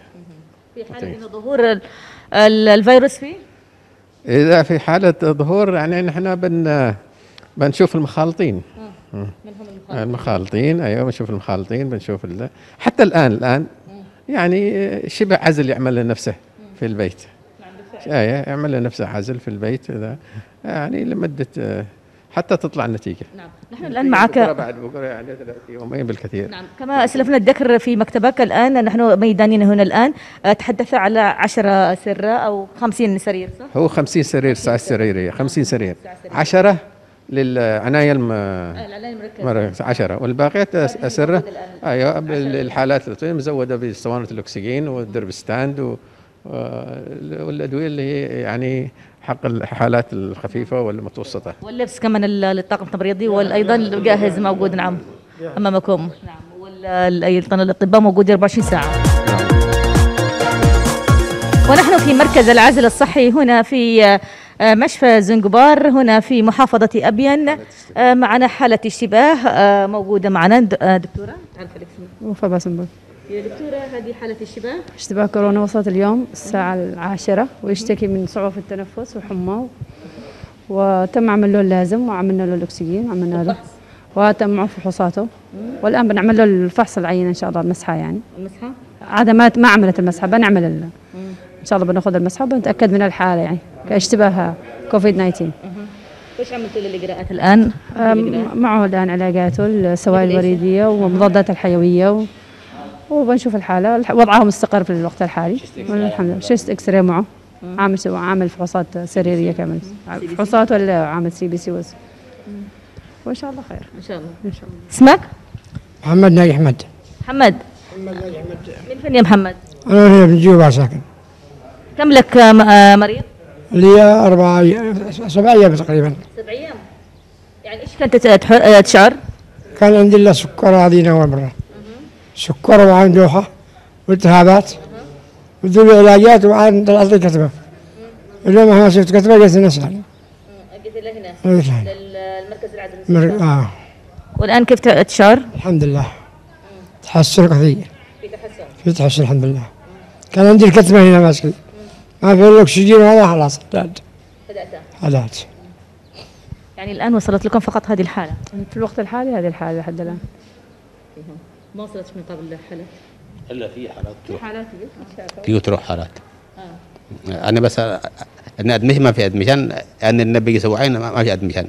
Speaker 1: في حالة ظهور ال- ال- الفيروس فيه؟
Speaker 2: إذا في حالة ظهور يعني نحن بن بنشوف المخالطين. مم. المخالطين؟ أيوه بنشوف المخالطين بنشوف ال- حتى الآن الآن يعني شبه عزل يعمل لنفسه في البيت. إيه يعمل لنفسه عزل في البيت إذا يعني لمدة آه، حتى تطلع النتيجة.
Speaker 1: نعم. نحن الآن معك
Speaker 2: بعد بكرة يعني يومين بالكثير.
Speaker 1: نعم. كما أسلفنا الذكر في مكتبك الآن نحن ميدانين هنا الآن. أه، تحدث على عشرة سرة أو خمسين سرير صح؟
Speaker 2: هو 50 سرير ساعة سريرية. 50 سرير. 10 للعنايه الم...
Speaker 1: الإعلان المركز
Speaker 2: مرة عشرة. والباقيات أس- أسرة؟ أيوة بالحالات اللي مزودة باسطوانة الأكسجين والدرب ستاند و... و- والأدوية اللي هي يعني حق الحالات الخفيفة والمتوسطة.
Speaker 1: واللبس كمان ال- للطاقم التمريضي وأيضا جاهز موجود نعم. أمامكم. نعم. وأيضا الأطباء موجودين 24 ساعة. ونحن في مركز العزل الصحي هنا في آه، مشفى زنجبار هنا في محافظة أبين. آه، معنا حالة اشتباه آه، موجودة معنا. دكتورة تعرف الاسم
Speaker 5: وفاء باسنبل
Speaker 1: يا دكتورة هذه حالة اشتباه
Speaker 5: اشتباه كورونا وصلت اليوم الساعة العاشرة ويشتكي من صعوبة في التنفس وحمى وتم عمل له اللازم وعملنا له الأكسجين عملنا له وتم معه فحوصاته والآن بنعمل له الفحص العينة إن شاء الله المسحة يعني.
Speaker 1: المسحة؟
Speaker 5: عادة ما ما عملت المسحة بنعمل ال- إن شاء الله بناخذ المسحة وبنتأكد من الحالة يعني كاشتباه كوفيد 19
Speaker 1: إيش عملتوا للإجراءات الآن؟
Speaker 5: معه الآن علاجاته السوائل الوريدية ومضادات الحيوية و... وبنشوف الحالة. الح- وضعها مستقر في الوقت الحالي. والحمد لله. chest X-ray معه عامل سو- عامل فحوصات سريرية كامل فحوصات ولا عامل CBC وز. وإن شاء الله خير.
Speaker 1: إن شاء الله.
Speaker 5: إن شاء الله.
Speaker 1: اسمك؟
Speaker 6: محمد ناجي أحمد.
Speaker 1: محمد. من فين يا محمد؟
Speaker 6: أنا هنا من جوبا ساكن.
Speaker 1: كم لك آه، م- آه، مريض؟
Speaker 6: لي أربع أي- سبع أيام تقريبا.
Speaker 1: سبع أيام. يعني إيش كنت آه، تشعر؟
Speaker 6: كان عندي إلا سكر هذه اول مرة. سكر وعين دوخه والتهابات وذوي علاجات وعين طلعت لي كتبة. اليوم ما شفت كتبة جالس نسال
Speaker 1: جيت له هنا. للمركز العدل.
Speaker 6: مر- آه.
Speaker 1: والآن كيف ت- تشعر؟
Speaker 6: الحمد لله. تحسن كثير.
Speaker 1: في تحسن.
Speaker 6: في تحسن الحمد لله. كان عندي الكتبة هنا ماسكه ما في الاكسجين وهذا خلاص بدأت
Speaker 1: بدأت
Speaker 6: بدأت
Speaker 1: يعني الآن وصلت لكم فقط هذه الحالة.
Speaker 5: في الوقت الحالي هذه الحالة لحد الآن.
Speaker 1: ما وصلت من قبل حالة
Speaker 7: إلا في حالات تروح في تروح حالات. أنا بس إن ادمشن ما في ادمشن ان النبي يسوي عين ما في ادمشن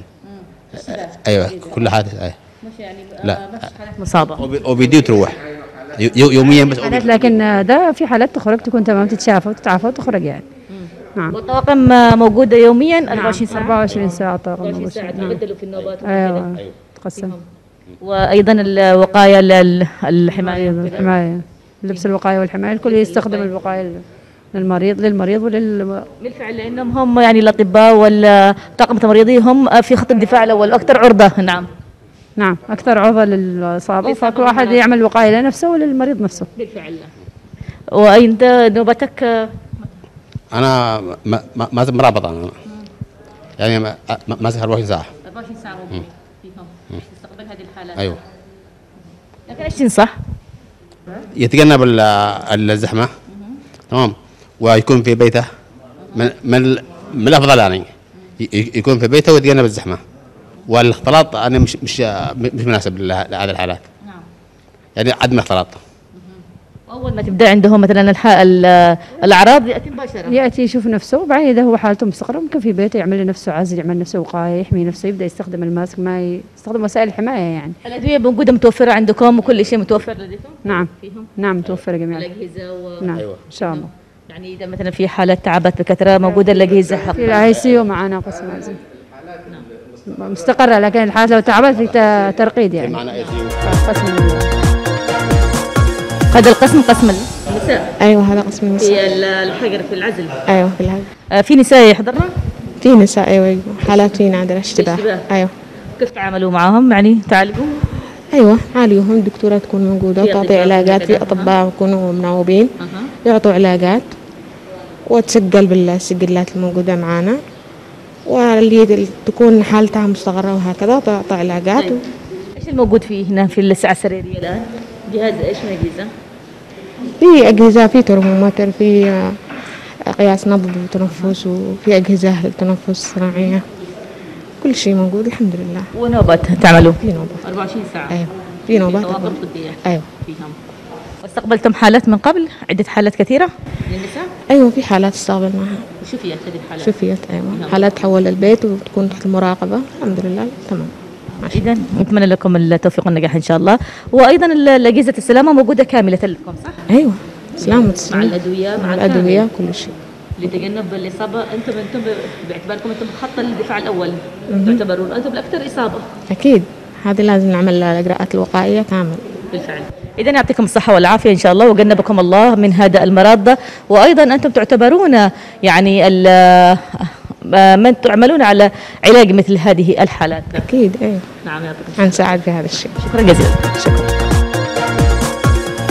Speaker 7: أيوه كل حادث أيوه. لا.
Speaker 1: مصابة.
Speaker 7: وبي- وبيدي تروح. يو- يو- يوميا بس
Speaker 5: حالات لكن ده في حالات تخرج تكون تمام تتشافى وتتعافى وتخرج يعني. نعم.
Speaker 1: والطواقم موجودة يوميا 24 ساعة.
Speaker 5: 24 ساعة طاقم
Speaker 1: 24 ساعة.
Speaker 5: نعم.
Speaker 1: تبدلوا في النوبات
Speaker 5: أيوه. تقسم
Speaker 1: وأيضا الوقاية لل- الحماية.
Speaker 5: الحماية. لبس الوقاية والحماية الكل يستخدم الوقاية. للمريض للمريض ولل
Speaker 1: بالفعل لأنهم هم يعني الأطباء والطاقم التمريضي هم في خط الدفاع الأول أكثر عرضة. نعم.
Speaker 5: نعم أكثر عرضة للإصابة.
Speaker 1: للإصابة
Speaker 5: فكل واحد. يعمل وقاية لنفسه وللمريض نفسه.
Speaker 1: بالفعل. وأنت نوبتك؟
Speaker 7: أنا ما ما ما مرابط أنا. يعني ما- ما- ماسك 24 ساعه
Speaker 1: 24 ساعة هذه الحالات.
Speaker 7: أيوه.
Speaker 1: لكن إيش تنصح؟
Speaker 7: يتجنب ال- الزحمة. تمام. ويكون في بيته. من من من الأفضل يعني. يكون في بيته ويتجنب الزحمة. والاختلاط أنا مش مش مش مناسب لهذه الحالات.
Speaker 1: نعم.
Speaker 7: يعني عدم الاختلاط.
Speaker 1: أول ما تبدأ عندهم مثلا الح... ال- الأعراض يأتي مباشرة.
Speaker 5: يأتي يشوف نفسه وبعدين إذا هو حالته مستقرة ممكن في بيته يعمل لنفسه عزل يعمل نفسه وقاية يحمي نفسه يبدأ يستخدم الماسك ما يستخدم وسائل الحماية يعني.
Speaker 1: الأدوية موجودة متوفرة عندكم وكل شيء متوفر لديكم؟
Speaker 5: نعم.
Speaker 1: فيهم؟
Speaker 5: نعم متوفرة جميعا.
Speaker 1: الأجهزة و...
Speaker 5: نعم
Speaker 7: أيوة.
Speaker 5: إن شاء الله.
Speaker 1: يعني إذا مثلا في حالات تعبت بكثرة موجودة الأجهزة؟ حق
Speaker 5: في ال ICU معنا قسم عزل مستقرة لكن الحالات لو تعبت في ترقيد يعني.
Speaker 7: معنا اي
Speaker 5: قسم
Speaker 1: هذا القسم قسم النساء.
Speaker 8: أيوه هذا قسم النساء.
Speaker 1: في ال- الحجر في العزل.
Speaker 8: أيوه في الهذا
Speaker 1: آه، في نساء يحضرنا؟
Speaker 8: في نساء أيوه حالات في نادرة اشتباه. أيوه.
Speaker 1: كيف تعاملوا معهم؟ يعني تعالجوا
Speaker 8: أيوه عاليهم دكتورة تكون موجودة
Speaker 1: في
Speaker 8: وتعطي علاجات في. اطباء يكونوا مناوبين.
Speaker 1: أها.
Speaker 8: يعطوا علاجات. وتسجل بالسجلات الموجودة معانا. واللي تكون حالتها مستقرة وهكذا تعطي علاجات.
Speaker 1: طيب. إيش الموجود فيه هنا في الساعة السريرية الآن؟ جهاز إيش من أجهزة؟
Speaker 8: في أجهزة في ترمومتر في آه، قياس نبض وتنفس وفي أجهزة للتنفس الصناعية. كل شيء موجود الحمد لله.
Speaker 1: ونوبات تعملوا؟
Speaker 8: في نوبات.
Speaker 1: 24 ساعة.
Speaker 8: أيوه. في نوبات.
Speaker 1: توافق طبية
Speaker 8: أيوه.
Speaker 1: فيهم. واستقبلتم حالات من قبل؟ عدة حالات كثيرة؟ للنساء؟
Speaker 8: أيوه في حالات استقبلناها
Speaker 1: وشفيت هذه الحالات؟
Speaker 8: شفيت أيوه. حالات تحول للبيت وتكون تحت المراقبة. الحمد لله. تمام.
Speaker 1: إذا نتمنى لكم التوفيق والنجاح إن شاء الله. وأيضا ال- أجهزة السلامة موجودة كاملة لكم صح؟
Speaker 8: أيوه. سلام.
Speaker 1: مع
Speaker 8: وتسليم
Speaker 1: الأدوية
Speaker 8: مع الأدوية كل شيء.
Speaker 1: لتجنب الإصابة أنتم أنتم ب- باعتباركم أنتم خط الدفاع الأول تعتبرون أنتم الأكثر إصابة.
Speaker 8: أكيد. هذه لازم نعمل الإجراءات الوقائية كامل
Speaker 1: بالفعل. إذا يعطيكم الصحة والعافية إن شاء الله وجنبكم الله من هذا المرض. وأيضا أنتم تعتبرون يعني من تعملون على علاج مثل هذه الحالات.
Speaker 8: أكيد أيوه
Speaker 1: نعم يعطيكم
Speaker 8: حنساعد في هذا الشيء.
Speaker 1: شكرا جزيلا.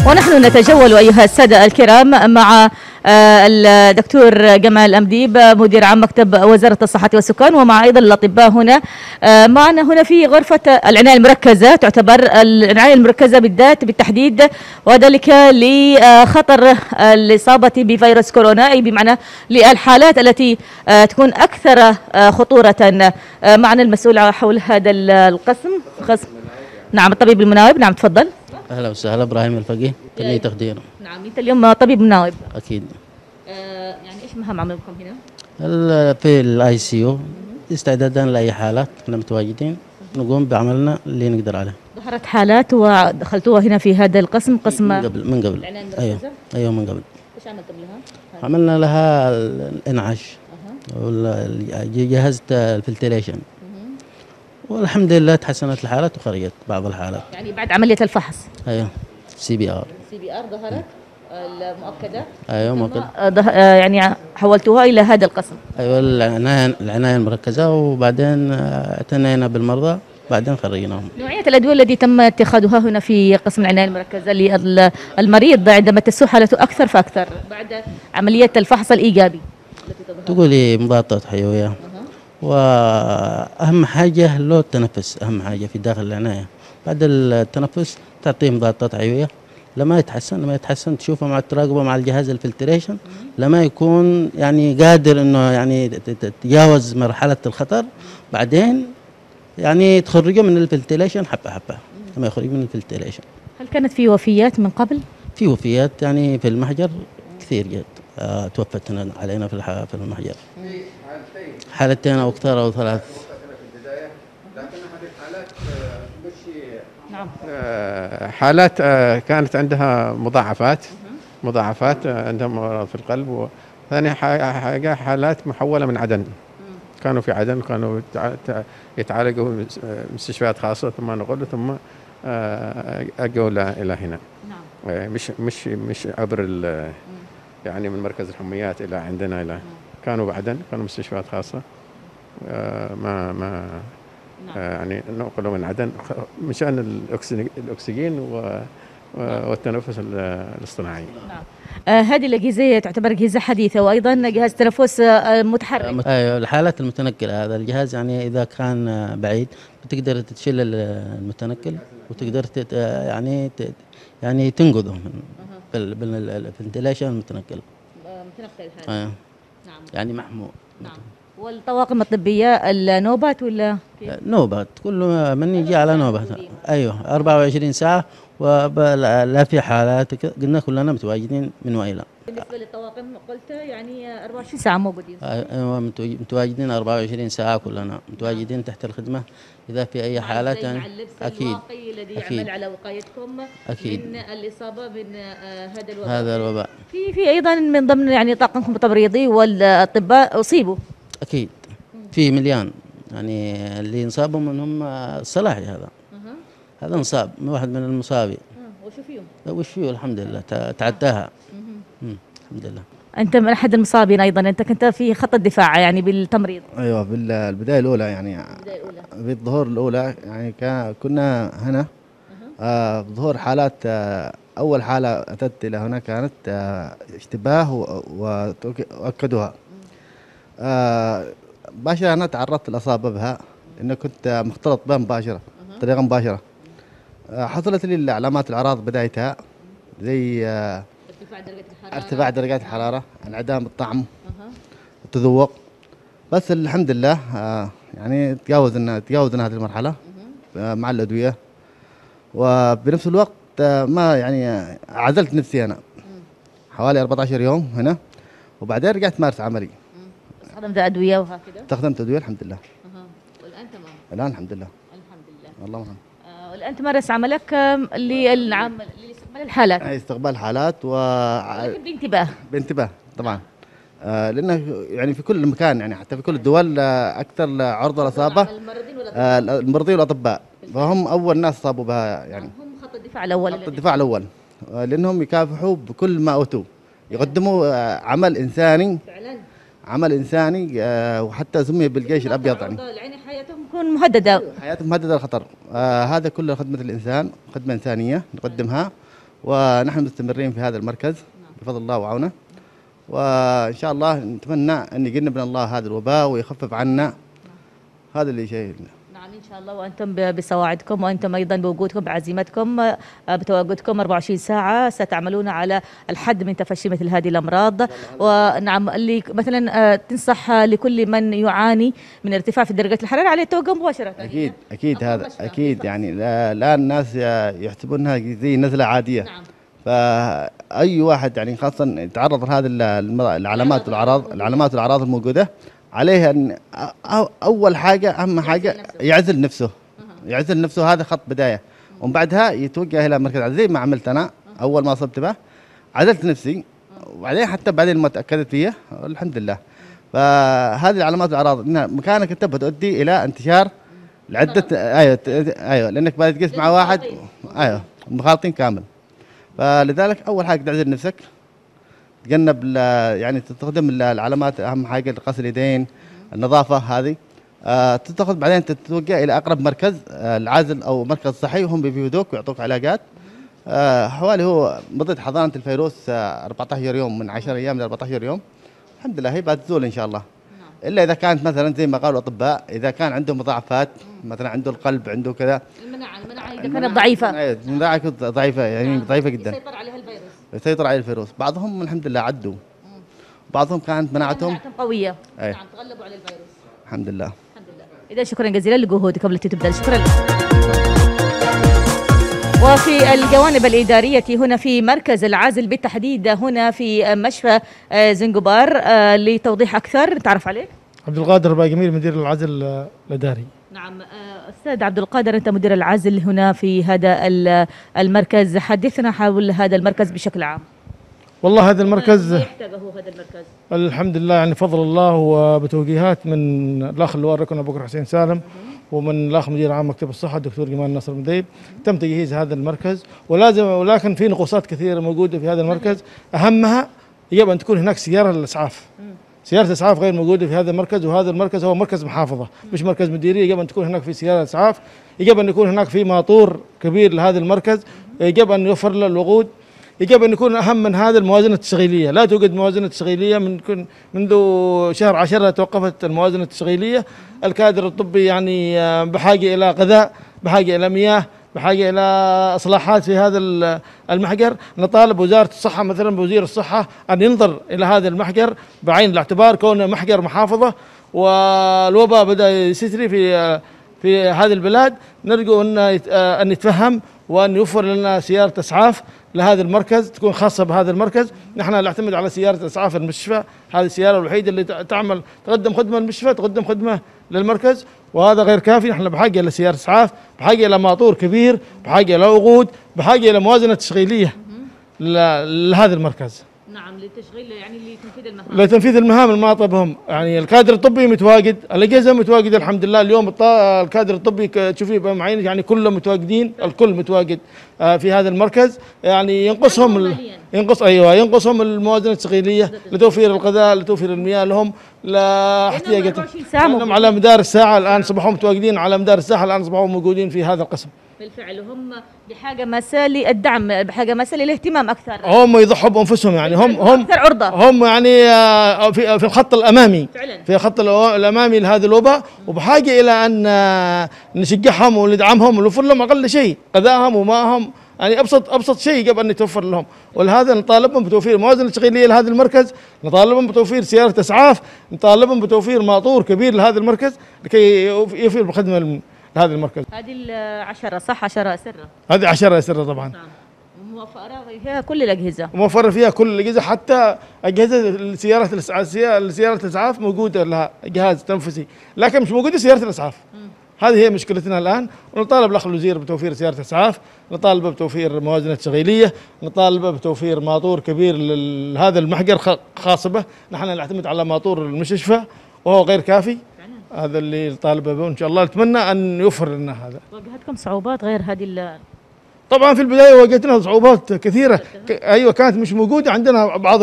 Speaker 1: ونحن نتجول أيها السادة الكرام مع آه، الدكتور جمال أمديب آه، مدير عام مكتب وزارة الصحة والسكان ومع أيضا الأطباء هنا. آه، معنا هنا في غرفة العناية المركزة تعتبر العناية المركزة بالذات بالتحديد وذلك لخطر الإصابة بفيروس كورونا أي بمعنى للحالات التي آه، تكون أكثر آه، خطورة. آه، معنا المسؤول حول هذا القسم. قسم. نعم الطبيب المناوب. نعم تفضل.
Speaker 9: أهلا وسهلا. إبراهيم الفقيه فني تخدير
Speaker 1: نعم أنت اليوم طبيب مناوب
Speaker 9: أكيد.
Speaker 1: يعني إيش مهام عملكم هنا؟
Speaker 9: في ال ICU استعدادا لأي حالات إحنا متواجدين نقوم بعملنا اللي نقدر عليه.
Speaker 1: ظهرت حالات ودخلتوها هنا في هذا القسم قسم
Speaker 9: من قبل من قبل.
Speaker 1: أيوه؟
Speaker 9: أيوه من قبل.
Speaker 1: إيش عملتم لها؟
Speaker 9: عملنا لها الإنعاش وال- جهزت ال ventilation. والحمد لله تحسنت الحالات وخرجت بعض الحالات.
Speaker 1: يعني بعد عملية الفحص.
Speaker 9: أيوه. سي بي آر.
Speaker 1: سي بي آر ظهرت؟ المؤكدة؟
Speaker 9: أيوه ممكن
Speaker 1: يعني حولتوها إلى هذا القسم.
Speaker 9: أيوه العناية العناية المركزة وبعدين آه، اعتنينا بالمرضى بعدين خرجناهم.
Speaker 1: نوعية الأدوية التي تم اتخاذها هنا في قسم العناية المركزة للمريض عندما تسوء حالته أكثر فأكثر بعد عملية الفحص الإيجابي.
Speaker 9: تقولي مضادات حيوية. وأهم حاجة له التنفس أهم حاجة في داخل العناية. بعد التنفس تعطيه مضادات حيوية لما يتحسن لما يتحسن. تشوفه مع تراقبه مع الجهاز ال ventilation. لما يكون يعني قادر إنه يعني تتجاوز مرحلة الخطر. بعدين يعني تخرجه من ال ventilation حبة حبة. لما يخرج من ال ventilation.
Speaker 1: هل كانت في وفيات من قبل؟
Speaker 9: في وفيات يعني في المحجر كثير جد آه، توفت علينا في المحجر. حالتين أو أكثر أو ثلاث.
Speaker 1: نعم.
Speaker 2: حالات آه، كانت عندها مضاعفات مضاعفات آه، عندهم مرض في القلب وثاني ح- حاجة حالات محولة من عدن. كانوا في عدن كانوا يتع- تع- يتعالجوا في آه، مستشفيات خاصة ثم نقلوا ثم أجوا ل- إلى هنا.
Speaker 1: نعم.
Speaker 2: مش مش مش عبر ال- يعني من مركز الحميات إلى عندنا إلى كانوا بعدن كانوا مستشفيات خاصة. آه، ما ما آه، يعني نقلوا من عدن مشان الأكسجين- الأكسجين و- و- والتنفس ال- الاصطناعي.
Speaker 1: آه هذه الأجهزة تعتبر أجهزة حديثة وأيضا جهاز تنفس آه متحرك.
Speaker 9: أيوه الحالات المتنقلة. هذا الجهاز يعني إذا كان بعيد بتقدر تشيل ال- المتنقل وتقدر تت يعني ت- يعني تنقذه من بال- بالفنتيليشن المتنقل.
Speaker 1: متنقل
Speaker 9: آه.
Speaker 1: نعم
Speaker 9: يعني محمول
Speaker 1: نعم. والطواقم الطبية النوبات ولا؟
Speaker 9: نوبات. كل من يجي على نوبة أيوه. 24 ساعة ولا في حالات قلنا كلنا متواجدين من وإلى.
Speaker 1: بالنسبة للطواقم قلت يعني 24 ساعة موجودين.
Speaker 9: أيوه متو- متواجدين 24 ساعة كلنا. متواجدين تحت الخدمة. إذا في أي حالات
Speaker 1: مع
Speaker 9: يعني
Speaker 1: اللبس
Speaker 9: أكيد.
Speaker 1: الواقي الذي
Speaker 9: أكيد.
Speaker 1: يعمل على وقايتكم
Speaker 9: أكيد.
Speaker 1: من الإصابة من آه هذا الوباء.
Speaker 9: هذا الوباء.
Speaker 1: في في أيضا من ضمن يعني طاقمكم التمريضي والأطباء أصيبوا.
Speaker 9: أكيد. في مليان. يعني اللي انصابوا منهم الصلاحي هذا. هذا انصاب واحد من المصابين.
Speaker 1: وشو فيهم؟
Speaker 9: وش فيه؟ الحمد لله. تع- تعداها. الحمد لله.
Speaker 1: أنت من أحد المصابين أيضا. أنت كنت في خط الدفاع يعني بالتمريض.
Speaker 10: أيوه بالبداية الأولى يعني. في الظهور الأولى يعني كنا هنا. آه ظهور حالات آه أول حالة أتت إلى هنا كانت آه اشتباه وأكدوها. آه مباشرة أنا تعرضت للاصابه بها إنه كنت مختلط بها مباشرة بطريقه مباشرة. آه حصلت لي العلامات الأعراض بدايتها. زي آه
Speaker 1: ارتفاع درجة الحرارة؟
Speaker 10: ارتفاع درجات الحرارة انعدام الطعم التذوق. بس الحمد لله آه يعني تجاوزنا تجاوزنا هذه المرحلة آه مع الأدوية. وبنفس الوقت آه ما يعني آه، عزلت نفسي أنا. حوالي 14 يوم هنا وبعدين رجعت مارس عملي.
Speaker 1: استخدمت أدوية وهكذا؟
Speaker 10: استخدمت أدوية الحمد لله.
Speaker 1: والآن تمام؟
Speaker 10: الآن الحمد لله.
Speaker 1: الحمد لله.
Speaker 10: والله الحمد.
Speaker 1: والآن تمارس عملك للعام لاستقبال الحالات.
Speaker 10: استقبال حالات و
Speaker 1: بانتباه.
Speaker 10: بانتباه طبعا. آه لأنه يعني في كل مكان يعني حتى في كل الدول آه أكثر عرضة الاصابه آه المرضين والأطباء. فهم أول ناس صابوا بها يعني.
Speaker 1: هم خط الدفاع الأول.
Speaker 10: خط الدفاع الأول. آه، لأنهم يكافحوا بكل ما أوتوا. يقدموا آه، عمل إنساني.
Speaker 1: فعلا.
Speaker 10: عمل إنساني آه، وحتى سمي بالجيش الأبيض يعني.
Speaker 1: يعني حياتهم تكون مهددة.
Speaker 10: حياتهم مهددة الخطر. آه هذا كله خدمة الإنسان خدمة إنسانية نقدمها. ونحن مستمرين في هذا المركز بفضل الله وعونه. وإن شاء الله نتمنى أن يجنبنا الله هذا الوباء ويخفف عنا هذا اللي
Speaker 1: إن شاء الله وأنتم ب- بسواعدكم وأنتم أيضا بوجودكم بعزيمتكم آه، بتواجدكم 24 ساعة ستعملون على الحد من تفشي مثل هذه الأمراض. ونعم اللي مثلا آه، تنصح لكل من يعاني من ارتفاع في درجة الحرارة عليه التوقع مباشرة.
Speaker 10: أكيد أكيد هذا أكيد يعني لا, لا الناس يحسبونها زي نزلة عادية.
Speaker 1: نعم.
Speaker 10: فأي واحد يعني خاصة يتعرض لهذه العلامات والاعراض العلامات والاعراض الموجودة عليه إن أول حاجة أهم حاجة يعزل نفسه. يعزل نفسه هذا خط بداية. ومن بعدها يتوجه إلى مركز عزل زي ما عملت أنا أول ما أصبت به. عزلت نفسي. وبعدين حتى بعدين ما تأكدت فيه الحمد لله. فهذه العلامات والأعراض. انها مكانك أنت بتؤدي إلى انتشار لعدة أيوه أيوه لأنك بعد تقيس مع واحد. أيوه مخالطين كامل. فلذلك أول حاجة تعزل نفسك. تجنب ال- يعني تستخدم ال- العلامات أهم حاجة غسل اليدين النظافة هذه. آه تتخذ بعدين تتوجه إلى أقرب مركز آه العازل أو مركز صحي وهم بيفيدوك ويعطوك علاجات آه حوالي هو مدة حضانة الفيروس آه 14 يوم من 10 أيام ل 14 يوم. الحمد لله هي بتزول إن شاء الله. إلا إذا كانت مثلا زي ما قالوا الأطباء إذا كان عنده مضاعفات مثلا عنده القلب عنده كذا.
Speaker 1: المناعة المناعة إذا كانت ضعيفة.
Speaker 10: أيوة، المناعة ضعيفة يعني ضعيفة جدا.
Speaker 1: يسيطر عليها الفيروس.
Speaker 10: يسيطر عليه الفيروس. بعضهم الحمد لله عدوا. بعضهم كانت مناعتهم
Speaker 1: مناعتهم قوية.
Speaker 10: أي.
Speaker 1: نعم تغلبوا على الفيروس.
Speaker 10: الحمد لله.
Speaker 1: الحمد لله. إذا شكرا جزيلا لجهودكم التي تبذل شكرا وفي الجوانب الإدارية هنا في مركز العازل بالتحديد هنا في مشفى آه، زنجبار آه، لتوضيح أكثر. نتعرف عليك؟
Speaker 11: عبد القادر باقمير مدير العزل آه، الإداري.
Speaker 1: نعم آه، أستاذ عبد القادر أنت مدير العازل هنا في هذا ال- المركز. حدثنا حول هذا المركز بشكل عام.
Speaker 11: والله هذا المركز
Speaker 1: يحتاجه هذا المركز؟
Speaker 11: الحمد لله يعني فضل الله وبتوجيهات من الأخ اللواء الركن أبو بكر حسين سالم ومن الأخ مدير عام مكتب الصحة الدكتور جمال ناصر مديب تم تجهيز هذا المركز ولازم ولكن في نقصات كثيرة موجودة في هذا المركز. أهمها يجب أن تكون هناك سيارة للإسعاف. سيارة إسعاف غير موجودة في هذا المركز وهذا المركز هو مركز محافظة مش مركز مديرية. يجب أن تكون هناك في سيارة إسعاف يجب أن يكون هناك في ماطور كبير لهذا المركز يجب أن يوفر له الوقود يجب أن يكون أهم من هذا الموازنة التشغيلية، لا توجد موازنة تشغيلية من منذ شهر عشرة توقفت الموازنة التشغيلية، الكادر الطبي يعني آه، بحاجة إلى غذاء، بحاجة إلى مياه، بحاجة إلى إصلاحات في هذا ال- المحجر، نطالب وزارة الصحة مثلا بوزير الصحة أن ينظر إلى هذا المحجر بعين الاعتبار كونه محجر محافظة. والوباء بدأ يستري في في هذه البلاد. نرجو أن أن يتفهم وأن يوفر لنا سيارة أسعاف لهذا المركز تكون خاصة بهذا المركز. نحن نعتمد على سيارة أسعاف المستشفى هذه السيارة الوحيدة اللي تع- تعمل تقدم خدمة للمستشفى تقدم خدمة للمركز. وهذا غير كافي. نحن بحاجه إلى سيارة إسعاف بحاجه إلى ماطور كبير بحاجه إلى وقود بحاجه إلى موازنة تشغيلية لهذا المركز.
Speaker 1: نعم للتشغيل يعني لتنفيذ المهام.
Speaker 11: لتنفيذ المهام الماطبهم يعني الكادر الطبي متواجد الأجهزة متواجدة الحمد لله اليوم الكادر الطبي تشوفيه بعينك يعني كلهم متواجدين الكل متواجد آه، في هذا المركز. يعني ينقصهم ينقص أيوه ينقصهم الموازنة التشغيلية لتوفير الغذاء لتوفير المياه لهم. لا احتياجاتهم
Speaker 1: ساعة
Speaker 11: لأنهم على مدار الساعة الآن صبحوا متواجدين على مدار الساعة الآن صبحوا موجودين في هذا القسم.
Speaker 1: بالفعل هم بحاجة ماسة للدعم بحاجة ماسة للاهتمام أكثر.
Speaker 11: هم يضحوا بأنفسهم يعني هم هم
Speaker 1: أكثر عرضة.
Speaker 11: هم يعني آه، في في الخط الأمامي.
Speaker 1: فعلا.
Speaker 11: في الخط الأمامي لهذا الوباء وبحاجة إلى أن نشجعهم وندعمهم ونوفر لهم أقل شيء غذائهم وماءهم يعني أبسط أبسط شيء قبل أن يتوفر لهم. ولهذا نطالبهم بتوفير موازنة تشغيليه لهذا المركز نطالبهم بتوفير سيارة أسعاف نطالبهم بتوفير ماطور كبير لهذا المركز لكي يوف- يوفر بخدمة لهذا المركز.
Speaker 1: هذه العشرة صح؟ عشرة سرة
Speaker 11: هذه عشرة سرة طبعا.
Speaker 1: موفرة فيها كل الأجهزة.
Speaker 11: موفرة فيها كل الأجهزة حتى أجهزة السيارات الإسعاف سيارة الإسعاف موجودة لها جهاز تنفسي لكن مش موجودة سيارة الإسعاف. هذه هي مشكلتنا الآن. ونطالب الأخ الوزير بتوفير سيارة إسعاف نطالب بتوفير موازنة تشغيلية نطالب بتوفير ماطور كبير لهذا المحجر خ- خاص به نحن نعتمد على ماطور المستشفى وهو غير كافي. هذا اللي نطالب به إن شاء الله نتمنى أن يوفر لنا هذا.
Speaker 1: واجهتكم صعوبات غير هذه
Speaker 11: طبعا في البداية واجهتنا صعوبات كثيرة. أيوه كانت مش موجودة عندنا بعض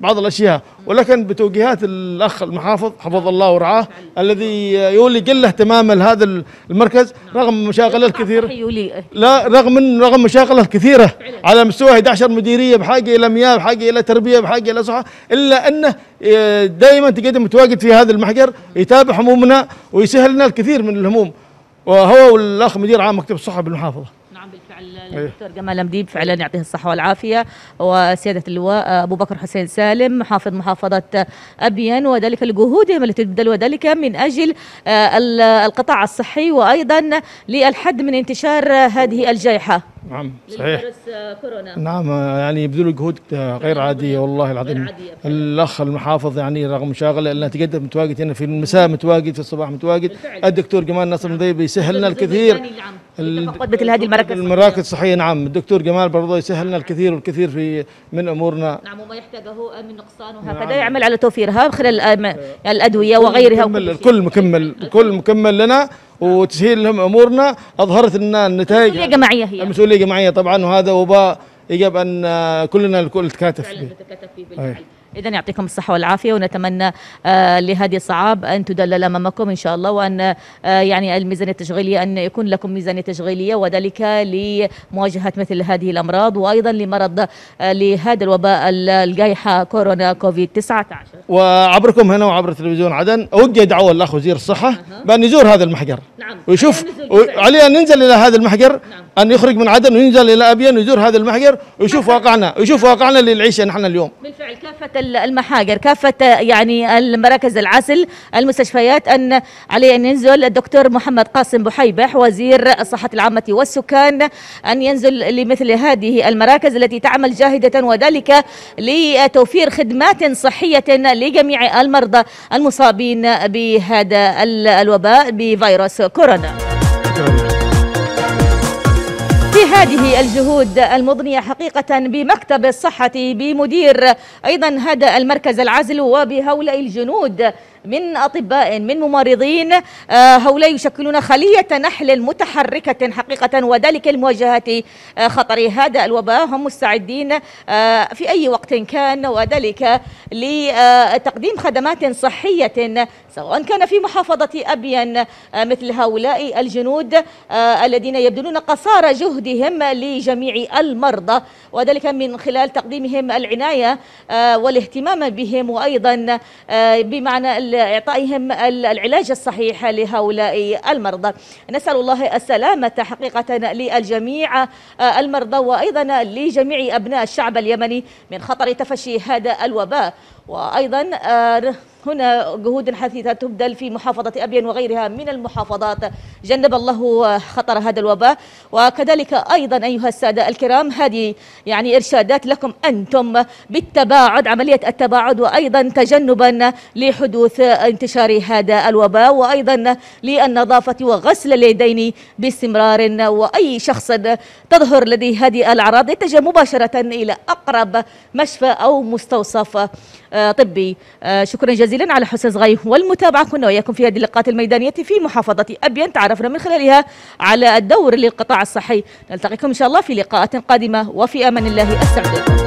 Speaker 11: بعض الأشياء. ولكن بتوجيهات الأخ المحافظ حفظ الله ورعاه الذي يولي قلة اهتمام لهذا ال- المركز رغم مشاغلة الكثيره
Speaker 1: يولي.
Speaker 11: لا رغم من رغم مشاغلة الكثيره على مستوى 11 مديرية بحاجة إلى مياه بحاجة إلى تربية بحاجة إلى صحة إلا أنه دائما تجد متواجد في هذا المحجر يتابع همومنا ويسهل لنا الكثير من الهموم. وهو والأخ مدير عام مكتب الصحة بالمحافظة.
Speaker 1: نعم. الدكتور جمال مديب فعلا يعطيه الصحة والعافية وسيادة اللواء أبو بكر حسين سالم محافظ محافظة أبين وذلك لجهودهم التي تبذل وذلك من أجل آه، ال- القطاع الصحي وأيضا للحد من انتشار هذه الجائحة.
Speaker 11: نعم صحيح.
Speaker 1: آه، كورونا.
Speaker 11: نعم يعني يبذلوا جهود غير عادية والله العظيم. الأخ المحافظ يعني رغم مشاغلة الا تقدم متواجد هنا في المساء متواجد في الصباح متواجد. الدكتور جمال نصر المذيب يسهل لنا الكثير.
Speaker 1: مثل هذه المراكز.
Speaker 11: المراكز الصحيه نعم. الدكتور جمال برضه يسهل لنا الكثير والكثير في من أمورنا.
Speaker 1: نعم وما يحتاجه من نقصان وهكذا يعمل على توفيرها من خلال الأدوية وغيرها
Speaker 11: الكل مكمل الكل مكمل لنا. وتسهيل لهم أمورنا أظهرت لنا النتائج.
Speaker 1: مسؤولية جماعية هي.
Speaker 11: المسؤولية جماعيه طبعا وهذا وباء يجب أن آه، كلنا الكل نتكاتف فيه.
Speaker 1: إذا يعطيكم الصحة والعافية ونتمنى آه لهذه الصعاب أن تدلل أمامكم إن شاء الله وأن آه يعني الميزانية التشغيلية أن يكون لكم ميزانية تشغيلية وذلك لمواجهة مثل هذه الأمراض وأيضا لمرض آه لهذا الوباء ال- الجائحة كورونا كوفيد 19
Speaker 11: وعبركم هنا وعبر تلفزيون عدن أوجه دعوة للاخ وزير الصحة بأن يزور هذا المحجر.
Speaker 1: نعم.
Speaker 11: ويشوف عليه أن ننزل إلى هذا المحجر أن يخرج من عدن وينزل إلى ابين ويزور هذا المحجر ويشوف واقعنا ويشوف واقعنا اللي نعيشه نحن اليوم.
Speaker 1: بالفعل كافة المحاجر كافة يعني المراكز العسل المستشفيات أن عليه أن ينزل الدكتور محمد قاسم بحيبح وزير الصحة العامة والسكان أن ينزل لمثل هذه المراكز التي تعمل جاهدة وذلك لتوفير خدمات صحية لجميع المرضى المصابين بهذا الوباء بفيروس كورونا. هذه الجهود المضنية حقيقة بمكتب الصحة بمدير أيضا هذا المركز العزل وبهؤلاء الجنود. من أطباء من ممرضين آه، هؤلاء يشكلون خلية نحل متحركة حقيقة وذلك لمواجهة آه، خطر هذا الوباء. هم مستعدين آه، في أي وقت كان وذلك لتقديم خدمات صحية سواء كان في محافظة أبين مثل هؤلاء الجنود الذين يبذلون قصارى جهدهم لجميع المرضى. وذلك من خلال تقديمهم العناية والاهتمام بهم وأيضا بمعنى لإعطائهم العلاج الصحيح لهؤلاء المرضى. نسأل الله السلامة حقيقة للجميع آه، المرضى وأيضا لجميع أبناء الشعب اليمني من خطر تفشي هذا الوباء. وأيضا آه، هنا جهود حثيثة تبذل في محافظة أبين وغيرها من المحافظات. جنب الله خطر هذا الوباء. وكذلك أيضا أيها السادة الكرام هذه يعني إرشادات لكم أنتم بالتباعد عملية التباعد وأيضا تجنبا لحدوث انتشار هذا الوباء وأيضا للنظافة وغسل اليدين باستمرار. وأي شخص تظهر لديه هذه الأعراض يتجه مباشرة إلى أقرب مشفى أو مستوصف. طبي. آه، شكرا جزيلا على حسن صغير والمتابعة. كنا وإياكم في هذه اللقاءات الميدانية في محافظة أبين تعرفنا من خلالها على الدور للقطاع الصحي. نلتقيكم إن شاء الله في لقاءات قادمة. وفي أمان الله. أستودعكم